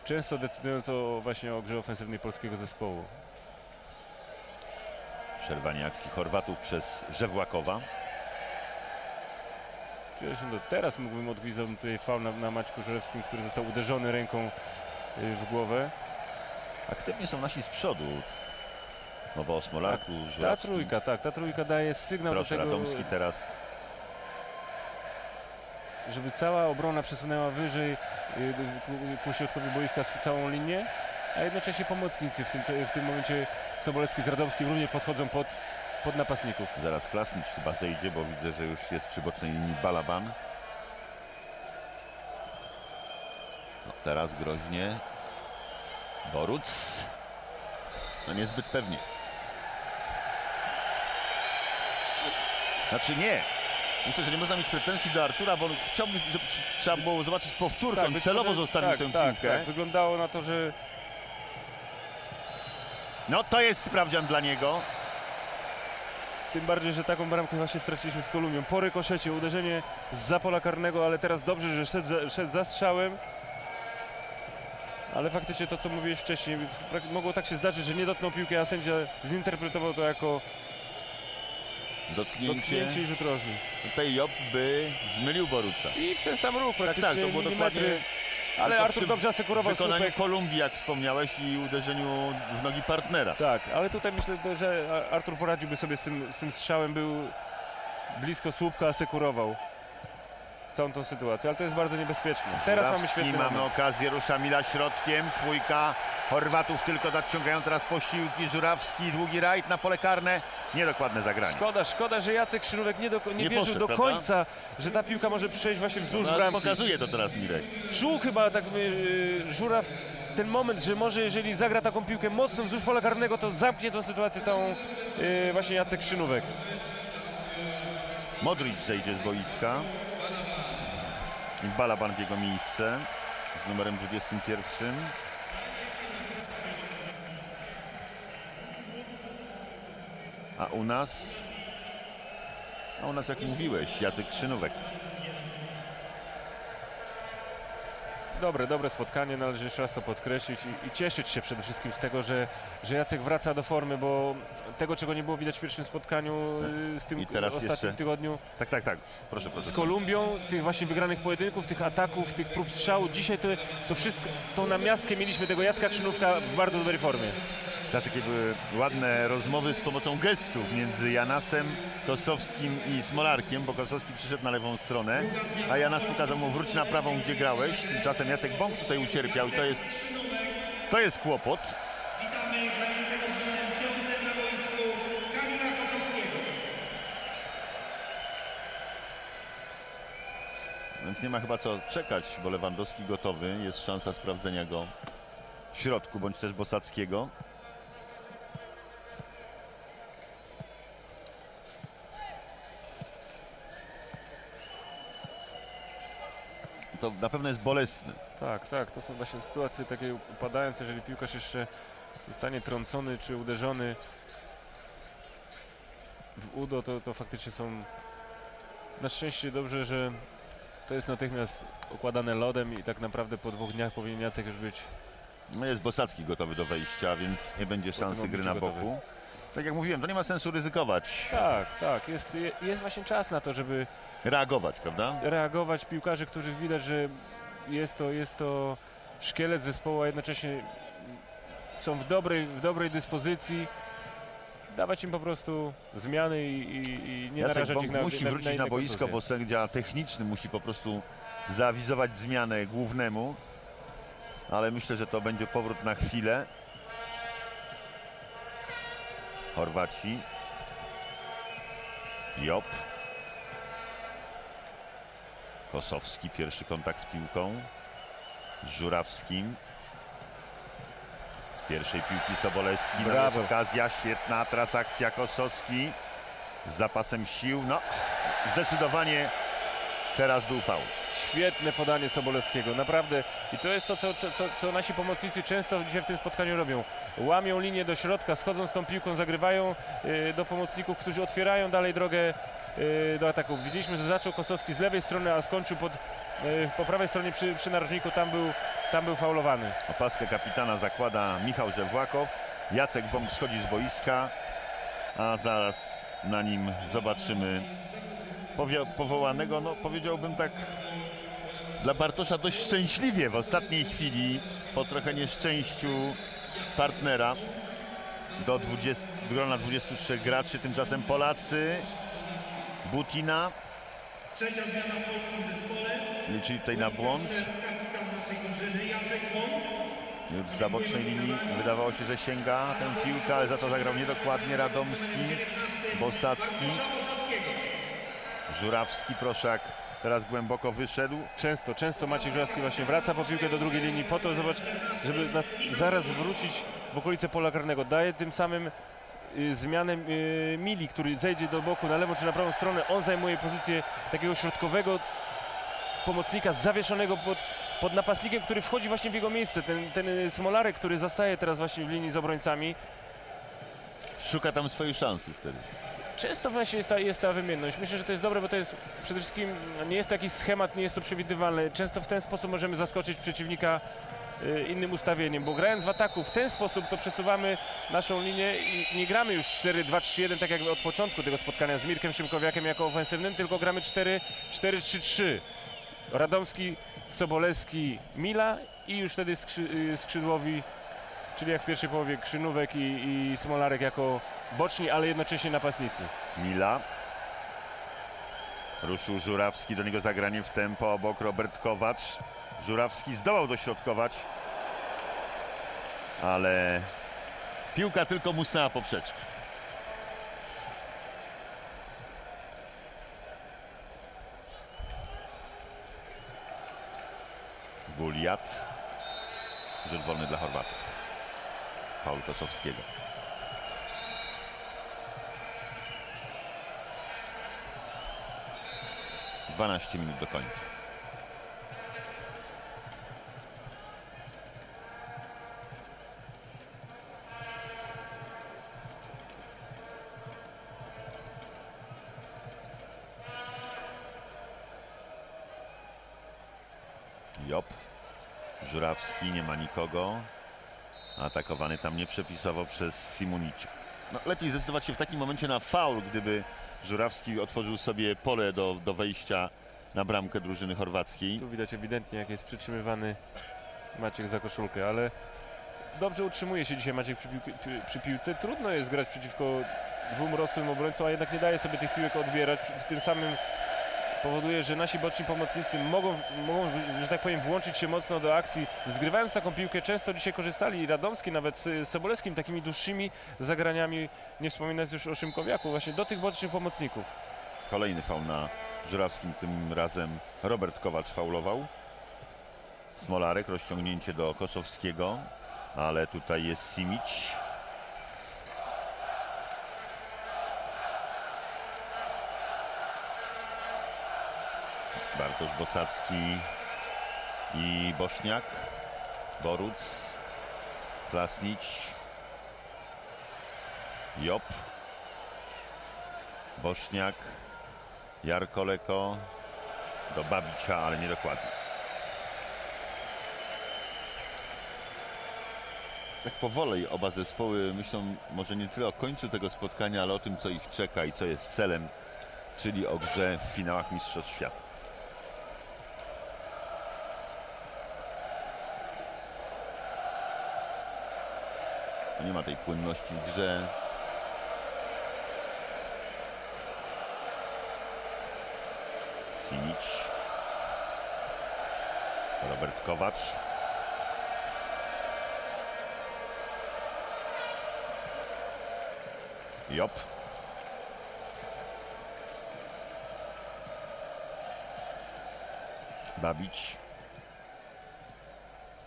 B: często decydując o, właśnie o grze ofensywnej polskiego zespołu.
A: Przerwanie akcji Chorwatów przez Żewłakowa.
B: Czuję się do teraz mógłbym odgwizdać tutaj faul na, na Maćku Żurewskim, który został uderzony ręką y, w głowę.
A: Aktywnie są nasi z przodu. Mowa o Smolarku,
B: Ta
A: Żurawskim.
B: trójka, tak, ta trójka daje sygnał
A: Proszę,
B: do tego,
A: Radomski teraz.
B: żeby cała obrona przesunęła wyżej y, ku, ku środkowi boiska z całą linię, a jednocześnie pomocnicy w tym, w tym momencie Sobolewski z Radomskim również podchodzą pod, pod napastników.
A: Zaraz Klasnicz chyba zejdzie, bo widzę, że już jest przy bocznej linii Balaban. No, teraz groźnie. Boruc. No niezbyt pewnie. Znaczy nie. Myślę, że nie można mieć pretensji do Artura, bo chciałby, trzeba było zobaczyć powtórkę.
B: być
A: celowo zostawił
B: tak,
A: tę
B: tak,
A: piłkę.
B: Tak, wyglądało na to, że
A: No to jest sprawdzian dla niego.
B: Tym bardziej, że taką bramkę właśnie straciliśmy z Kolumbią. Po rykoszecie, uderzenie z pola karnego, ale teraz dobrze, że szedł za, szedł za strzałem. Ale faktycznie to, co mówiłeś wcześniej, mogło tak się zdarzyć, że nie dotknął piłki, a sędzia zinterpretował to jako
A: Dotknięcie.
B: dotknięcie i rzut rożny.
A: Tutaj Job by zmylił Boruca.
B: I w ten sam ruch
A: Tak,
B: praktycznie
A: tak, to było
B: milimetry.
A: dokładnie
B: Ale Artur dobrze asekurował
A: w wykonaniu
B: słupek.
A: Kolumbii, jak wspomniałeś, i uderzeniu w nogi partnera.
B: Tak, ale tutaj myślę, że Artur poradziłby sobie z tym, z tym strzałem, był blisko słupka, asekurował całą tą sytuację, ale to jest bardzo niebezpieczne. Teraz mamy
A: Żurawski,
B: świetny
A: mamy
B: moment.
A: okazję, rusza Mila środkiem, czwójka Chorwatów tylko nadciągają teraz posiłki, Żurawski, długi rajd na pole karne, niedokładne zagranie.
B: Szkoda, szkoda, że Jacek Krzynówek nie, do, nie,
A: Nie
B: wierzył
A: poszedł,
B: do
A: prawda?
B: końca, że ta piłka może przejść właśnie wzdłuż
A: No,
B: bramki.
A: pokazuje to teraz Mirek.
B: Czuł chyba tak yy, Żuraw ten moment, że może jeżeli zagra taką piłkę mocno wzdłuż pola karnego, to zamknie tą sytuację całą yy, właśnie Jacek Krzynówek.
A: Modric zejdzie z boiska. Balaban w jego miejsce z numerem 21. A u nas... A u nas, jak mówiłeś, Jacek Krzynówek.
B: Dobre, dobre spotkanie, należy jeszcze raz to podkreślić i, i cieszyć się przede wszystkim z tego, że, że Jacek wraca do formy, bo tego, czego nie było widać w pierwszym spotkaniu yy, z tym
A: I teraz
B: ostatnim
A: jeszcze-
B: tygodniu
A: Tak, tak, tak. Proszę, proszę.
B: z Kolumbią, tych właśnie wygranych pojedynków, tych ataków, tych prób strzału. Dzisiaj to, to wszystko, tą namiastkę mieliśmy tego Jacka Krzynówka w bardzo dobrej formie.
A: Teraz takie były ładne rozmowy z pomocą gestów między Janasem, Kosowskim i Smolarkiem, bo Kosowski przyszedł na lewą stronę, a Janas pokazał mu wróć na prawą, gdzie grałeś. Tymczasem Jacek Bąk tutaj ucierpiał to jest, to jest kłopot.
C: Witamy grającego z numerem 5 na boisku Kamila Kosowskiego.
A: Więc nie ma chyba co czekać, bo Lewandowski gotowy. Jest szansa sprawdzenia go w środku, bądź też Bosackiego. To na pewno jest bolesne.
B: Tak, tak, to są właśnie sytuacje takie upadające, jeżeli piłkarz jeszcze zostanie trącony czy uderzony. w udo, to, to faktycznie są na szczęście dobrze, że to jest natychmiast układane lodem i tak naprawdę po dwóch dniach powinien Jacek już być
A: No jest Bosacki gotowy do wejścia, więc nie będzie szansy gry na
B: gotowy.
A: boku. Tak jak mówiłem, to nie ma sensu ryzykować,
B: Tak, tak. Jest, je- jest właśnie czas na to, żeby
A: reagować, prawda?
B: reagować piłkarzy, których widać, że jest to, jest to szkielet zespołu, a jednocześnie są w dobrej, w dobrej dyspozycji. Dawać im po prostu zmiany i, i, i nie
A: Jacek
B: narażać ich na
A: musi
B: na,
A: wrócić
B: na,
A: na, boisko,
B: kontuzje.
A: bo sędzia techniczny musi po prostu zaawizować zmianę głównemu. Ale myślę, że to będzie powrót na chwilę. Chorwaci. Job. Kosowski, pierwszy kontakt z piłką. Z Żurawskim. Z pierwszej piłki Sobolewski. No
B: Brawo.
A: okazja, świetna teraz akcja Kosowski. Z zapasem sił. No, zdecydowanie teraz był faul.
B: Świetne podanie Sobolewskiego, naprawdę. I to jest to, co, co, co, nasi pomocnicy często dzisiaj w tym spotkaniu robią. Łamią linię do środka, schodzą z tą piłką, zagrywają y, do pomocników, którzy otwierają dalej drogę do ataku. Widzieliśmy, że zaczął Kosowski z lewej strony, a skończył pod, y, po prawej stronie przy, przy narożniku, tam był, tam był faulowany.
A: Opaskę kapitana zakłada Michał Żewłakow. Jacek Bąk schodzi z boiska, a zaraz na nim zobaczymy powołanego, no powiedziałbym tak dla Bartosza dość szczęśliwie w ostatniej chwili, po trochę nieszczęściu partnera do 20, grona 23 graczy, tymczasem Polacy, Butina,
D: Trzecia zmiana w polskim zespole.
A: liczyli tutaj na błąd. Już z bocznej linii wydawało się, że sięga tę piłkę, ale za to zagrał niedokładnie Radomski, Bosacki, Żurawski, Proszak teraz głęboko wyszedł.
B: Często, często Maciej Żurawski właśnie wraca po piłkę do drugiej linii po to, zobacz, żeby na, zaraz wrócić w okolice pola karnego. Daje tym samym zmianę y, Mili, który zejdzie do boku na lewą czy na prawą stronę. On zajmuje pozycję takiego środkowego pomocnika zawieszonego pod, pod napastnikiem, który wchodzi właśnie w jego miejsce. Ten, ten y, Smolarek, który zostaje teraz właśnie w linii z obrońcami.
A: Szuka tam swojej szansy wtedy.
B: Często właśnie jest ta, jest ta wymienność. Myślę, że to jest dobre, bo to jest przede wszystkim nie jest to jakiś schemat, nie jest to przewidywalne. Często w ten sposób możemy zaskoczyć przeciwnika y, innym ustawieniem, bo grając w ataku w ten sposób to przesuwamy naszą linię i nie gramy już 4-2-3-1 tak jak od początku tego spotkania z Mirkiem Szymkowiakiem jako ofensywnym, tylko gramy 4-4-3-3. Radomski, Sobolewski, Mila i już wtedy skrzy, y, skrzydłowi, czyli jak w pierwszej połowie Krzynówek i, i Smolarek jako boczni, ale jednocześnie napastnicy.
A: Mila. Ruszył Żurawski, do niego zagranie w tempo, obok Robert Kowacz. Żurawski zdołał dośrodkować, ale piłka tylko musnęła poprzeczkę. Guliat. Rzut wolny dla Chorwatów. Paul Kosowskiego. Dwanaście minut do końca. Żurawski, nie ma nikogo. Atakowany tam nieprzepisowo przez Simunicza. No, lepiej zdecydować się w takim momencie na faul, gdyby Żurawski otworzył sobie pole do, do wejścia na bramkę drużyny chorwackiej.
B: Tu widać ewidentnie, jak jest przytrzymywany Maciek za koszulkę, ale dobrze utrzymuje się dzisiaj Maciek przy, piłki, przy, przy piłce. Trudno jest grać przeciwko dwóm rosłym obrońcom, a jednak nie daje sobie tych piłek odbierać. W tym samym powoduje, że nasi boczni pomocnicy mogą, mogą, że tak powiem, włączyć się mocno do akcji. Zgrywając taką piłkę, często dzisiaj korzystali Radomski nawet z Sobolewskim takimi dłuższymi zagraniami, nie wspominając już o Szymkowiaku, właśnie do tych bocznych pomocników.
A: Kolejny faul na Żurawskim, tym razem Robert Kowacz faulował. Smolarek, rozciągnięcie do Kosowskiego, ale tutaj jest Simić. Bartosz Bosacki i Boszniak. Boruc, Klasnić, Job. Boszniak, Jarkoleko, do Babicia, ale nie dokładnie. Tak powolej oba zespoły myślą może nie tyle o końcu tego spotkania, ale o tym, co ich czeka i co jest celem, czyli o grze w finałach Mistrzostw Świata. Nie ma tej płynności w grze. Simic. Robert Kowacz. Jop. Babić.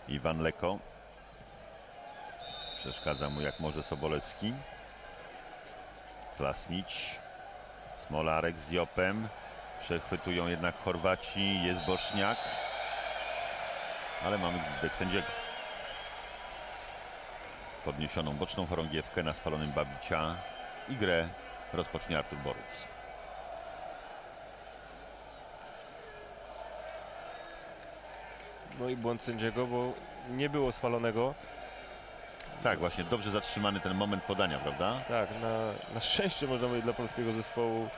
A: Iwan Leko. Przeszkadza mu jak może Sobolewski. Klasnić. Smolarek z Jopem. Przechwytują jednak Chorwaci. Jest Boszniak. Ale mamy gwizdek sędziego. Podniesioną boczną chorągiewkę na spalonym Babicia. I grę rozpocznie Artur Boryc.
B: No i błąd sędziego, bo nie było spalonego.
A: Tak, właśnie dobrze zatrzymany ten moment podania, prawda?
B: Tak, na, na szczęście można powiedzieć dla polskiego zespołu,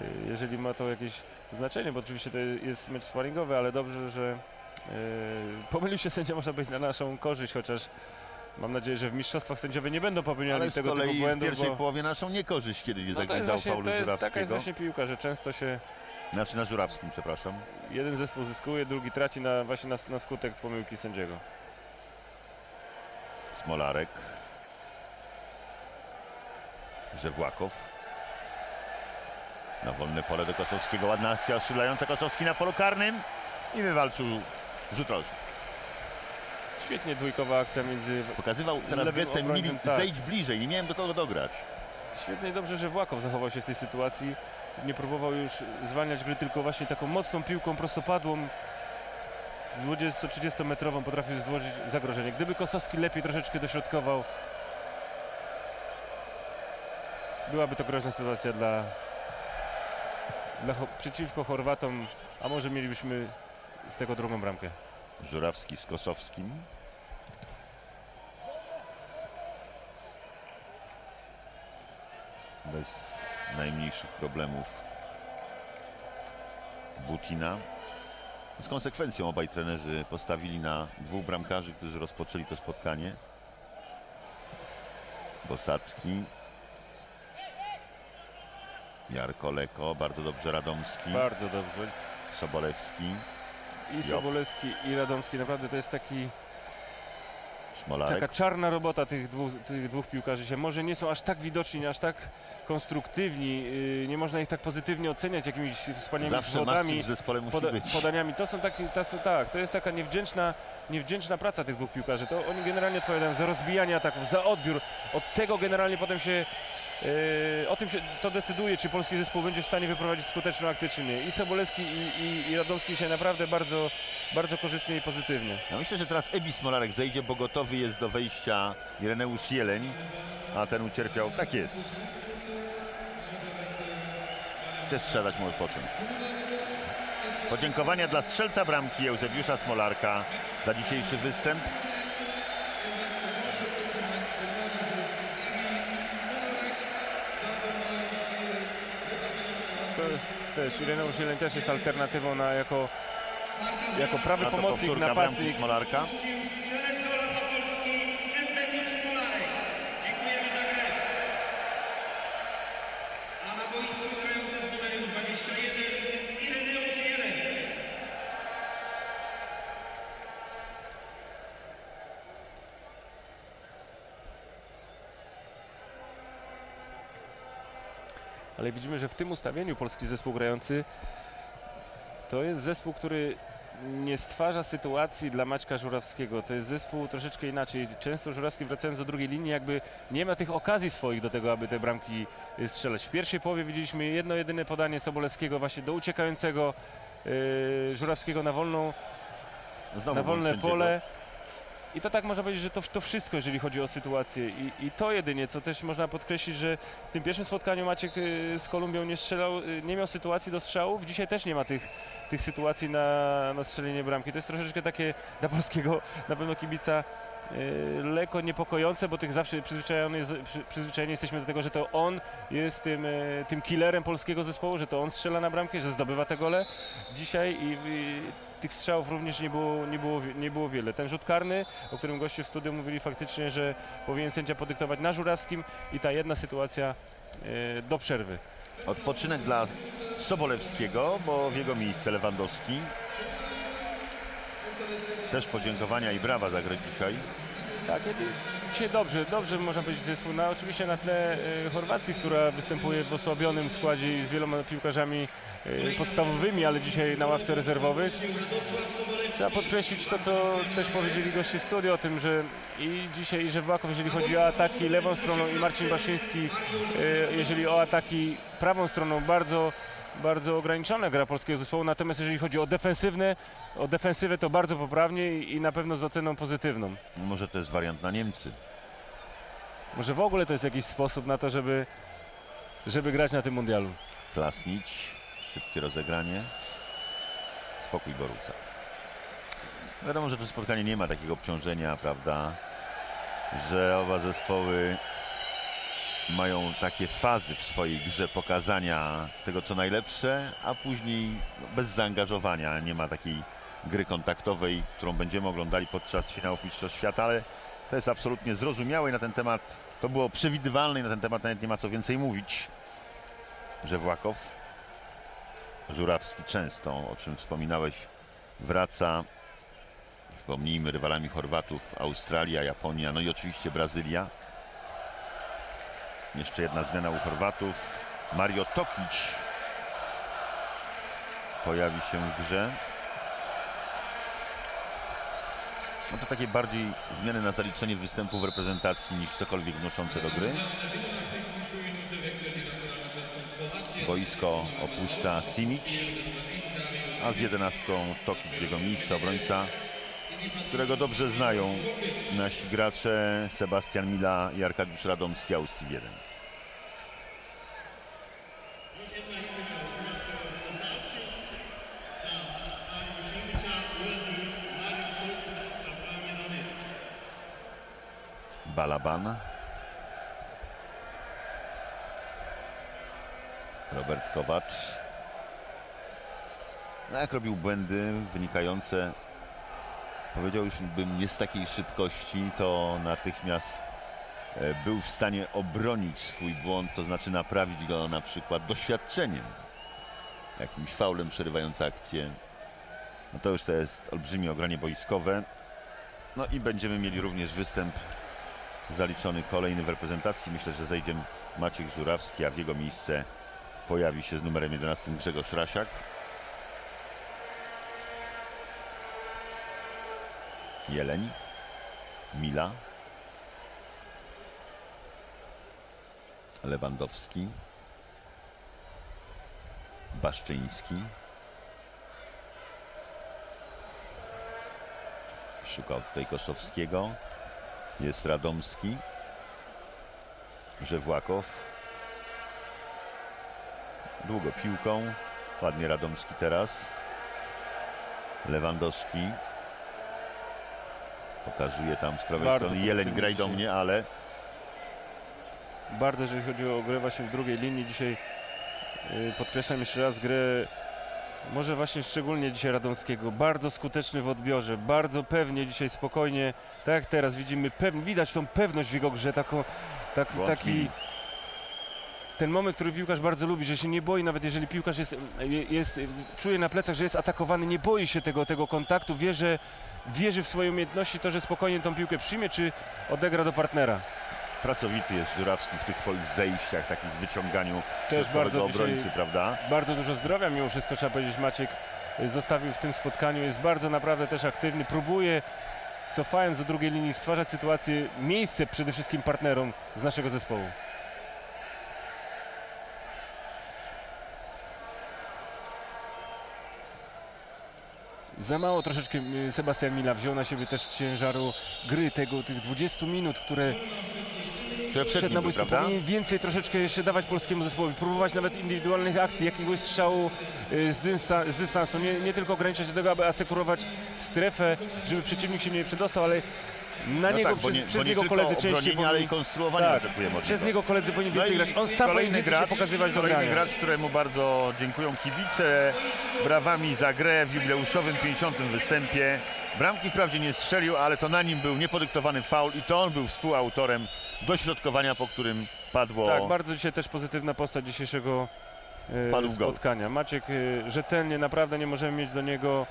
B: y, jeżeli ma to jakieś znaczenie, bo oczywiście to jest mecz sparingowy, ale dobrze, że y, pomylił się sędzia, można powiedzieć, na naszą korzyść, chociaż mam nadzieję, że w mistrzostwach sędziowie nie będą popełniali
A: Ale
B: tego typu
A: kolei w
B: błędów,
A: pierwszej
B: bo
A: połowie naszą niekorzyść, kiedy nie
B: no
A: zagryzał faulu
B: to jest, taka jest
A: Żurawskiego.
B: właśnie piłka, że często się
A: Znaczy na Żurawskim, przepraszam.
B: jeden zespół zyskuje, drugi traci na, właśnie na, na skutek pomyłki sędziego.
A: Smolarek. Żewłakow. Na wolne pole do Kosowskiego. Ładna akcja strzelająca Kosowski na polu karnym. I wywalczył rzut rożny.
B: Świetnie dwójkowa akcja między...
A: Pokazywał teraz gestem Mili,
B: tak.
A: zejdź bliżej. Nie miałem do kogo dograć.
B: Świetnie i dobrze, że Włakow zachował się w tej sytuacji. Nie próbował już zwalniać gry, tylko właśnie taką mocną piłką prostopadłą 20-30 metrową potrafił złożyć zagrożenie. Gdyby Kosowski lepiej troszeczkę dośrodkował, byłaby to groźna sytuacja dla, dla przeciwko Chorwatom, a może mielibyśmy z tego drugą bramkę.
A: Żurawski z Kosowskim. Bez najmniejszych problemów Butina. Z konsekwencją obaj trenerzy postawili na dwóch bramkarzy, którzy rozpoczęli to spotkanie. Bosacki. Jarko Leko, bardzo dobrze Radomski,
B: Bardzo dobrze.
A: Sobolewski,
B: I. Sobolewski i Radomski, naprawdę to jest taki
A: Smolarek.
B: Taka czarna robota tych dwóch, tych dwóch piłkarzy się. Może nie są aż tak widoczni, aż tak konstruktywni, yy, nie można ich tak pozytywnie oceniać jakimiś wspaniałymi
A: Zawsze masz
B: zwodami,
A: w zespole musi
B: poda,
A: być.
B: podaniami. To są takie, tak, to jest taka niewdzięczna, niewdzięczna praca tych dwóch piłkarzy. To oni generalnie odpowiadają za rozbijanie ataków, za odbiór. Od tego generalnie potem się o tym się to decyduje, czy polski zespół będzie w stanie wyprowadzić skuteczną akcję, czy nie. I Sobolewski i, i, i Radomski się naprawdę bardzo, bardzo korzystnie i pozytywnie.
A: Ja myślę, że teraz Ebi Smolarek zejdzie, bo gotowy jest do wejścia Ireneusz Jeleń, a ten ucierpiał. Tak jest. Też trzeba dać mu odpocząć. Podziękowania dla strzelca bramki Eusebiusza Smolarka za dzisiejszy występ.
B: To jest też, Ireneusz Jeleń też jest alternatywą na jako, jako prawy pomocnik, napastnik.
A: Smolarka.
E: Strzelec do lata Polski, Euseniusz Smolarek. Dziękujemy za grę. A na boisku grający z numerem 21 Ireneusz Jeleń.
B: Ale widzimy, że w tym ustawieniu polski zespół grający to jest zespół, który nie stwarza sytuacji dla Maćka Żurawskiego. To jest zespół troszeczkę inaczej. Często Żurawski wracając do drugiej linii jakby nie ma tych okazji swoich do tego, aby te bramki strzelać. W pierwszej połowie widzieliśmy jedno jedyne podanie Sobolewskiego właśnie do uciekającego yy, Żurawskiego na wolną
A: Znowu
B: na wolne pole. I to tak można powiedzieć, że to, to wszystko, jeżeli chodzi o sytuację. I, I to jedynie, co też można podkreślić, że w tym pierwszym spotkaniu Maciek y, z Kolumbią nie strzelał, y, nie miał sytuacji do strzałów. Dzisiaj też nie ma tych, tych sytuacji na, na strzelenie bramki. To jest troszeczkę takie dla polskiego na pewno kibica y, lekko niepokojące, bo tych zawsze przyzwyczajony, jest- przy- przyzwyczajeni jesteśmy do tego, że to on jest tym, tym killerem polskiego zespołu, że to on strzela na bramkę, że zdobywa te gole. Dzisiaj i, i tych strzałów również nie było, nie, było, nie było wiele. Ten rzut karny, o którym goście w studiu mówili faktycznie, że powinien sędzia podyktować na Żurawskim i ta jedna sytuacja y, do przerwy.
A: Odpoczynek dla Sobolewskiego, bo w jego miejsce Lewandowski. Też podziękowania i brawa za grę dzisiaj.
B: Tak, dzisiaj dobrze, dobrze można powiedzieć zespół. No, oczywiście na tle e, Chorwacji, która występuje w osłabionym składzie z wieloma piłkarzami e, podstawowymi, ale dzisiaj na ławce rezerwowych. Trzeba podkreślić to, co też powiedzieli goście studio o tym, że i dzisiaj, że Włakow, jeżeli chodzi o ataki lewą stroną i Marcin Baszyński, e, jeżeli o ataki prawą stroną, bardzo bardzo ograniczona gra polskiego zespołu, natomiast jeżeli chodzi o defensywne, o defensywę to bardzo poprawnie i, i na pewno z oceną pozytywną.
A: Może to jest wariant na Niemcy.
B: Może w ogóle to jest jakiś sposób na to, żeby, żeby grać na tym mundialu.
A: Klasnić, szybkie rozegranie, spokój Boruca. Wiadomo, że to spotkanie nie ma takiego obciążenia, prawda, że oba zespoły mają takie fazy w swojej grze pokazania tego, co najlepsze, a później no, bez zaangażowania. Nie ma takiej gry kontaktowej, którą będziemy oglądali podczas finałów Mistrzostw Świata, ale to jest absolutnie zrozumiałe i na ten temat to było przewidywalne i na ten temat nawet nie ma co więcej mówić, że Włakow, Żurawski często, o czym wspominałeś, wraca. Wspomnijmy rywalami Chorwatów, Australia, Japonia, no i oczywiście Brazylia. Jeszcze jedna zmiana u Chorwatów. Mario Tokic pojawi się w grze. No to takie bardziej zmiany na zaliczenie występu w reprezentacji niż cokolwiek wnoszące do gry. Boisko opuszcza Simic, a z jedenastką Tokic jego miejsce obrońca, którego dobrze znają nasi gracze Sebastian Mila i Arkadiusz Radomski, Austrii 1. Balaban. Robert Kowacz. No jak robił błędy wynikające, powiedziałbym, nie z takiej szybkości, to natychmiast e, był w stanie obronić swój błąd, to znaczy naprawić go na przykład doświadczeniem, jakimś faulem przerywając akcję. No to już to jest olbrzymie ogranie boiskowe. No i będziemy mieli również występ zaliczony kolejny w reprezentacji. Myślę, że zejdzie Maciek Żurawski, a w jego miejsce pojawi się z numerem 11 Grzegorz Rasiak. Jeleń, Mila, Lewandowski, Baszczyński. Szukał tutaj Kosowskiego. Jest Radomski. Żewłakow. Długo piłką. Ładnie Radomski teraz. Lewandowski. Pokazuje tam z prawej
B: Bardzo
A: strony. Jeleń graj do mnie, ale
B: Bardzo, jeżeli chodzi o grę właśnie w drugiej linii, dzisiaj y, podkreślam jeszcze raz grę, może właśnie szczególnie dzisiaj Radomskiego, bardzo skuteczny w odbiorze, bardzo pewnie dzisiaj spokojnie, tak jak teraz widzimy, widać tą pewność w jego grze, taką, tak, taki. Ten moment, który piłkarz bardzo lubi, że się nie boi, nawet jeżeli piłkarz jest, jest, czuje na plecach, że jest atakowany, nie boi się tego, tego kontaktu, wie, że wierzy w swoje umiejętności, to, że spokojnie tą piłkę przyjmie, czy odegra do partnera.
A: pracowity jest Żurawski w tych twoich zejściach, takich wyciąganiu
B: Też bardzo
A: obrońcy, prawda?
B: bardzo dużo zdrowia mimo wszystko trzeba powiedzieć Maciek zostawił w tym spotkaniu, jest bardzo naprawdę też aktywny, próbuje cofając do drugiej linii stwarzać sytuację, miejsce przede wszystkim partnerom z naszego zespołu. Za mało troszeczkę y, Sebastian Mila wziął na siebie też ciężaru gry tego, tych 20 minut, które
A: Które przed nim był, prawda?
B: powinien więcej troszeczkę jeszcze dawać polskiemu zespołowi, próbować nawet indywidualnych akcji, jakiegoś strzału y, z, z dystansu, nie, nie tylko ograniczać do tego, aby asekurować strefę, żeby przeciwnik się nie przedostał, ale na
A: No
B: niego
A: tak,
B: przez,
A: nie,
B: przez niego koledzy częściej
A: obronienie, ale i
B: powinni,
A: konstruowanie
B: tak, przez
A: niego.
B: koledzy powinni
A: No
B: więcej
A: i
B: grać. On sam powinien
A: gracz,
B: się pokazywać do grania.
A: gracz, któremu bardzo dziękują kibice. Brawami za grę w jubileuszowym 50. występie. Bramki wprawdzie nie strzelił, ale to na nim był niepodyktowany faul i to on był współautorem dośrodkowania, po którym padło
B: Tak, bardzo dzisiaj też pozytywna postać dzisiejszego e,
A: Padł
B: spotkania. Maciek e, rzetelnie, naprawdę nie możemy mieć do niego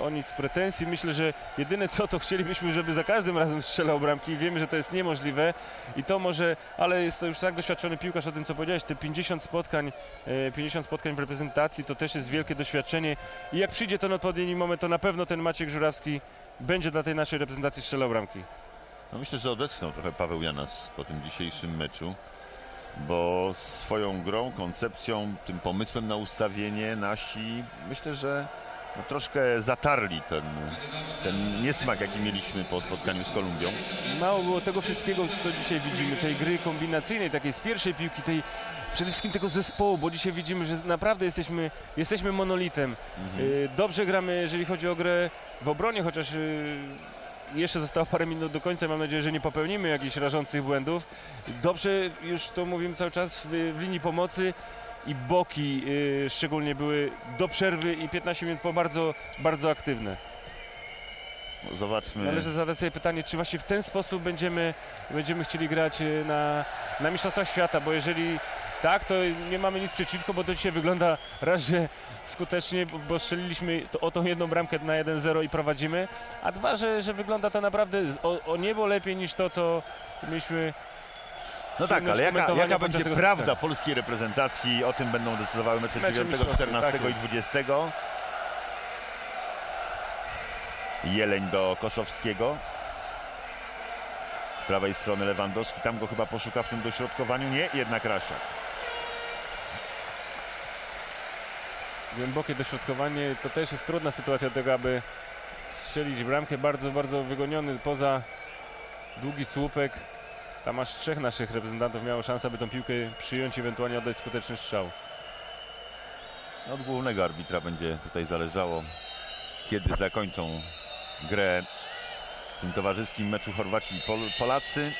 B: o nic pretensji. Myślę, że jedyne co to chcielibyśmy, żeby za każdym razem strzelał bramki. Wiemy, że to jest niemożliwe i to może, ale jest to już tak doświadczony piłkarz o tym, co powiedziałeś, te 50 spotkań, e, 50 spotkań w reprezentacji to też jest wielkie doświadczenie i jak przyjdzie ten odpowiedni moment, to na pewno ten Maciek Żurawski będzie dla tej naszej reprezentacji strzelał bramki.
A: No myślę, że odetchnął trochę Paweł Janas po tym dzisiejszym meczu, bo swoją grą, koncepcją, tym pomysłem na ustawienie nasi, myślę, że no troszkę zatarli ten, ten niesmak, jaki mieliśmy po spotkaniu z Kolumbią.
B: Mało było tego wszystkiego, co dzisiaj widzimy, tej gry kombinacyjnej, takiej z pierwszej piłki, tej przede wszystkim tego zespołu, bo dzisiaj widzimy, że naprawdę jesteśmy, jesteśmy monolitem. Y, Dobrze gramy, jeżeli chodzi o grę w obronie, chociaż y, jeszcze zostało parę minut do końca. Mam nadzieję, że nie popełnimy jakichś rażących błędów. Dobrze, już to mówimy cały czas, w, w linii pomocy i boki y, szczególnie były do przerwy i 15 minut po bardzo, bardzo aktywne.
A: No, Zobaczmy.
B: Należy zadać sobie pytanie, czy właśnie w ten sposób będziemy, będziemy chcieli grać e, na, na Mistrzostwach Świata, bo jeżeli tak, to nie mamy nic przeciwko, bo to dzisiaj wygląda raz, że skutecznie, bo, strzeliliśmy to, o tą jedną bramkę na 1-0 i prowadzimy, a dwa, że, że wygląda to naprawdę o, o niebo lepiej niż to, co mieliśmy
A: No tak, ale jaka, jaka będzie prawda
B: spotkania.
A: polskiej reprezentacji, o tym będą decydowały mecze
B: Mecze
A: 9,
B: mistrzowskie,
A: 14
B: tak
A: i
B: jest.
A: 20. Jeleń do Koszowskiego. Z prawej strony Lewandowski, tam go chyba poszuka w tym dośrodkowaniu. Nie, jednak Rasiak.
B: Głębokie dośrodkowanie to też jest trudna sytuacja do tego, aby strzelić bramkę. Bardzo, bardzo wygoniony poza długi słupek. Tam aż trzech naszych reprezentantów miało szansę, aby tą piłkę przyjąć i ewentualnie oddać skuteczny strzał.
A: Od głównego arbitra będzie tutaj zależało, kiedy zakończą grę w tym towarzyskim meczu Chorwaci i Pol Polacy.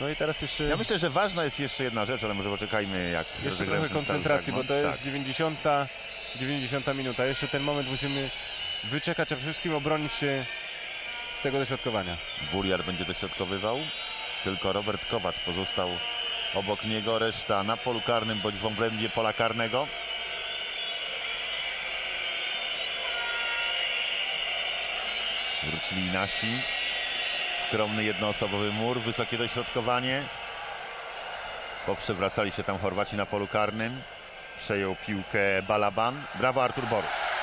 B: No i teraz jeszcze,
A: Ja myślę, że ważna jest jeszcze jedna rzecz, ale może poczekajmy jak
B: jeszcze trochę koncentracji, bo to jest 90, 90 minuta. Jeszcze ten moment musimy wyczekać, a przede wszystkim obronić się z tego dośrodkowania.
A: Buriar będzie dośrodkowywał. Tylko Robert Kowacz pozostał obok niego. Reszta na polu karnym bądź w obrębie pola karnego. Wrócili nasi. Skromny jednoosobowy mur, wysokie dośrodkowanie. Poprzewracali się tam Chorwaci na polu karnym. Przejął piłkę Balaban. Brawo Artur Boruc.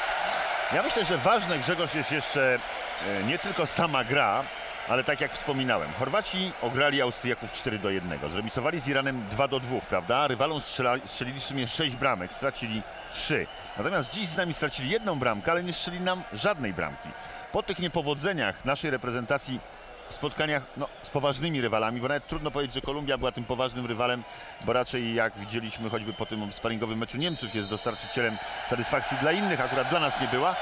A: Ja myślę, że ważne Grzegorz jest jeszcze e, nie tylko sama gra, ale tak jak wspominałem, Chorwaci ograli Austriaków 4 do 1. Zremisowali z Iranem 2 do 2, prawda? Rywalom strzela, strzelili w sumie 6 bramek, stracili 3. Natomiast dziś z nami stracili jedną bramkę, ale nie strzelili nam żadnej bramki. Po tych niepowodzeniach naszej reprezentacji w spotkaniach no, z poważnymi rywalami, bo nawet trudno powiedzieć, że Kolumbia była tym poważnym rywalem, bo raczej jak widzieliśmy choćby po tym sparingowym meczu Niemców jest dostarczycielem satysfakcji dla innych, akurat dla nas nie była,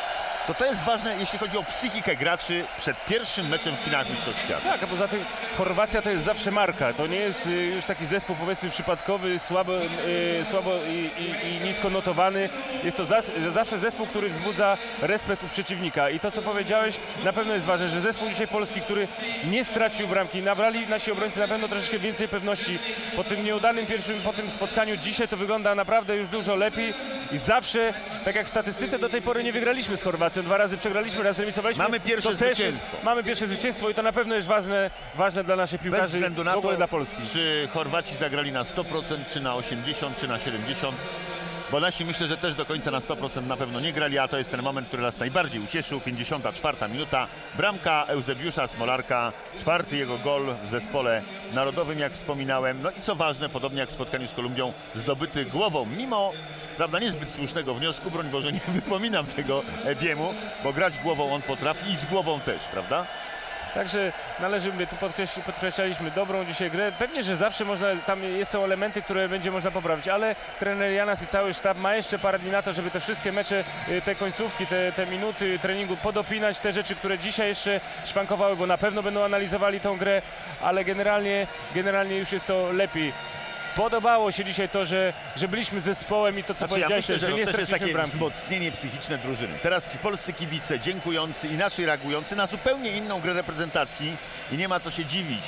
A: to to jest ważne, jeśli chodzi o psychikę graczy przed pierwszym meczem w finałach Mistrzostw Świata.
B: Tak, a poza tym Chorwacja to jest zawsze marka. To nie jest y, już taki zespół powiedzmy przypadkowy, słabo, y, słabo i, i, i nisko notowany. Jest to zawsze zespół, który wzbudza respekt u przeciwnika. I to co powiedziałeś na pewno jest ważne, że zespół dzisiaj polski, który nie stracił bramki, nabrali nasi obrońcy na pewno troszeczkę więcej pewności. Po tym nieudanym pierwszym, po tym spotkaniu dzisiaj to wygląda naprawdę już dużo lepiej i zawsze, tak jak w statystyce do tej pory nie wygraliśmy z Chorwacją, dwa razy przegraliśmy, raz remisowaliśmy.
A: Mamy pierwsze
B: to też jest-
A: zwycięstwo.
B: Mamy pierwsze zwycięstwo i to na pewno jest ważne, ważne dla naszych piłkarzy,
A: Bez względu na to,
B: dla Polski.
A: czy Chorwaci zagrali na 100%, czy na 80%, czy na 70%. Bo nasi myślę, że też do końca na 100% na pewno nie grali, a to jest ten moment, który nas najbardziej ucieszył. 54 minuta, bramka Eusebiusza Smolarka, czwarty jego gol w zespole narodowym, jak wspominałem. No i co ważne, podobnie jak w spotkaniu z Kolumbią, zdobyty głową, mimo prawda, niezbyt słusznego wniosku, broń Boże, nie wypominam tego Ebiemu, bo grać głową on potrafi i z głową też, prawda?
B: Także należy, mówię, tu podkreśli, podkreślaliśmy dobrą dzisiaj grę. Pewnie, że zawsze można, tam jest, są elementy, które będzie można poprawić, ale trener Janas i cały sztab ma jeszcze parę dni na to, żeby te wszystkie mecze, y, te końcówki, te, te minuty treningu podopinać, te rzeczy, które dzisiaj jeszcze szwankowały, bo na pewno będą analizowali tą grę, ale generalnie, generalnie już jest to lepiej. Podobało się dzisiaj to, że, że byliśmy zespołem i to, co
A: Znaczy, ja
B: powiedziałeś,
A: myślę, że
B: że nie
A: to też jest takie
B: bramki.
A: wzmocnienie psychiczne drużyny. Teraz polscy kibice dziękujący, inaczej reagujący na zupełnie inną grę reprezentacji i nie ma co się dziwić.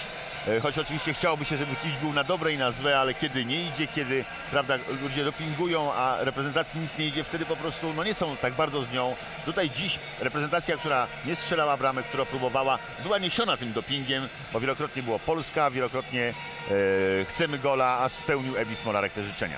A: E, Choć oczywiście chciałoby się, żeby kibic był na dobre i na złe, ale kiedy nie idzie, kiedy prawda, ludzie dopingują, a reprezentacji nic nie idzie, wtedy po prostu no, nie są tak bardzo z nią. Tutaj dziś reprezentacja, która nie strzelała bramek, która próbowała, była niesiona tym dopingiem, bo wielokrotnie było Polska, wielokrotnie e, chcemy gola, aż spełnił Ebi Smolarek te życzenia.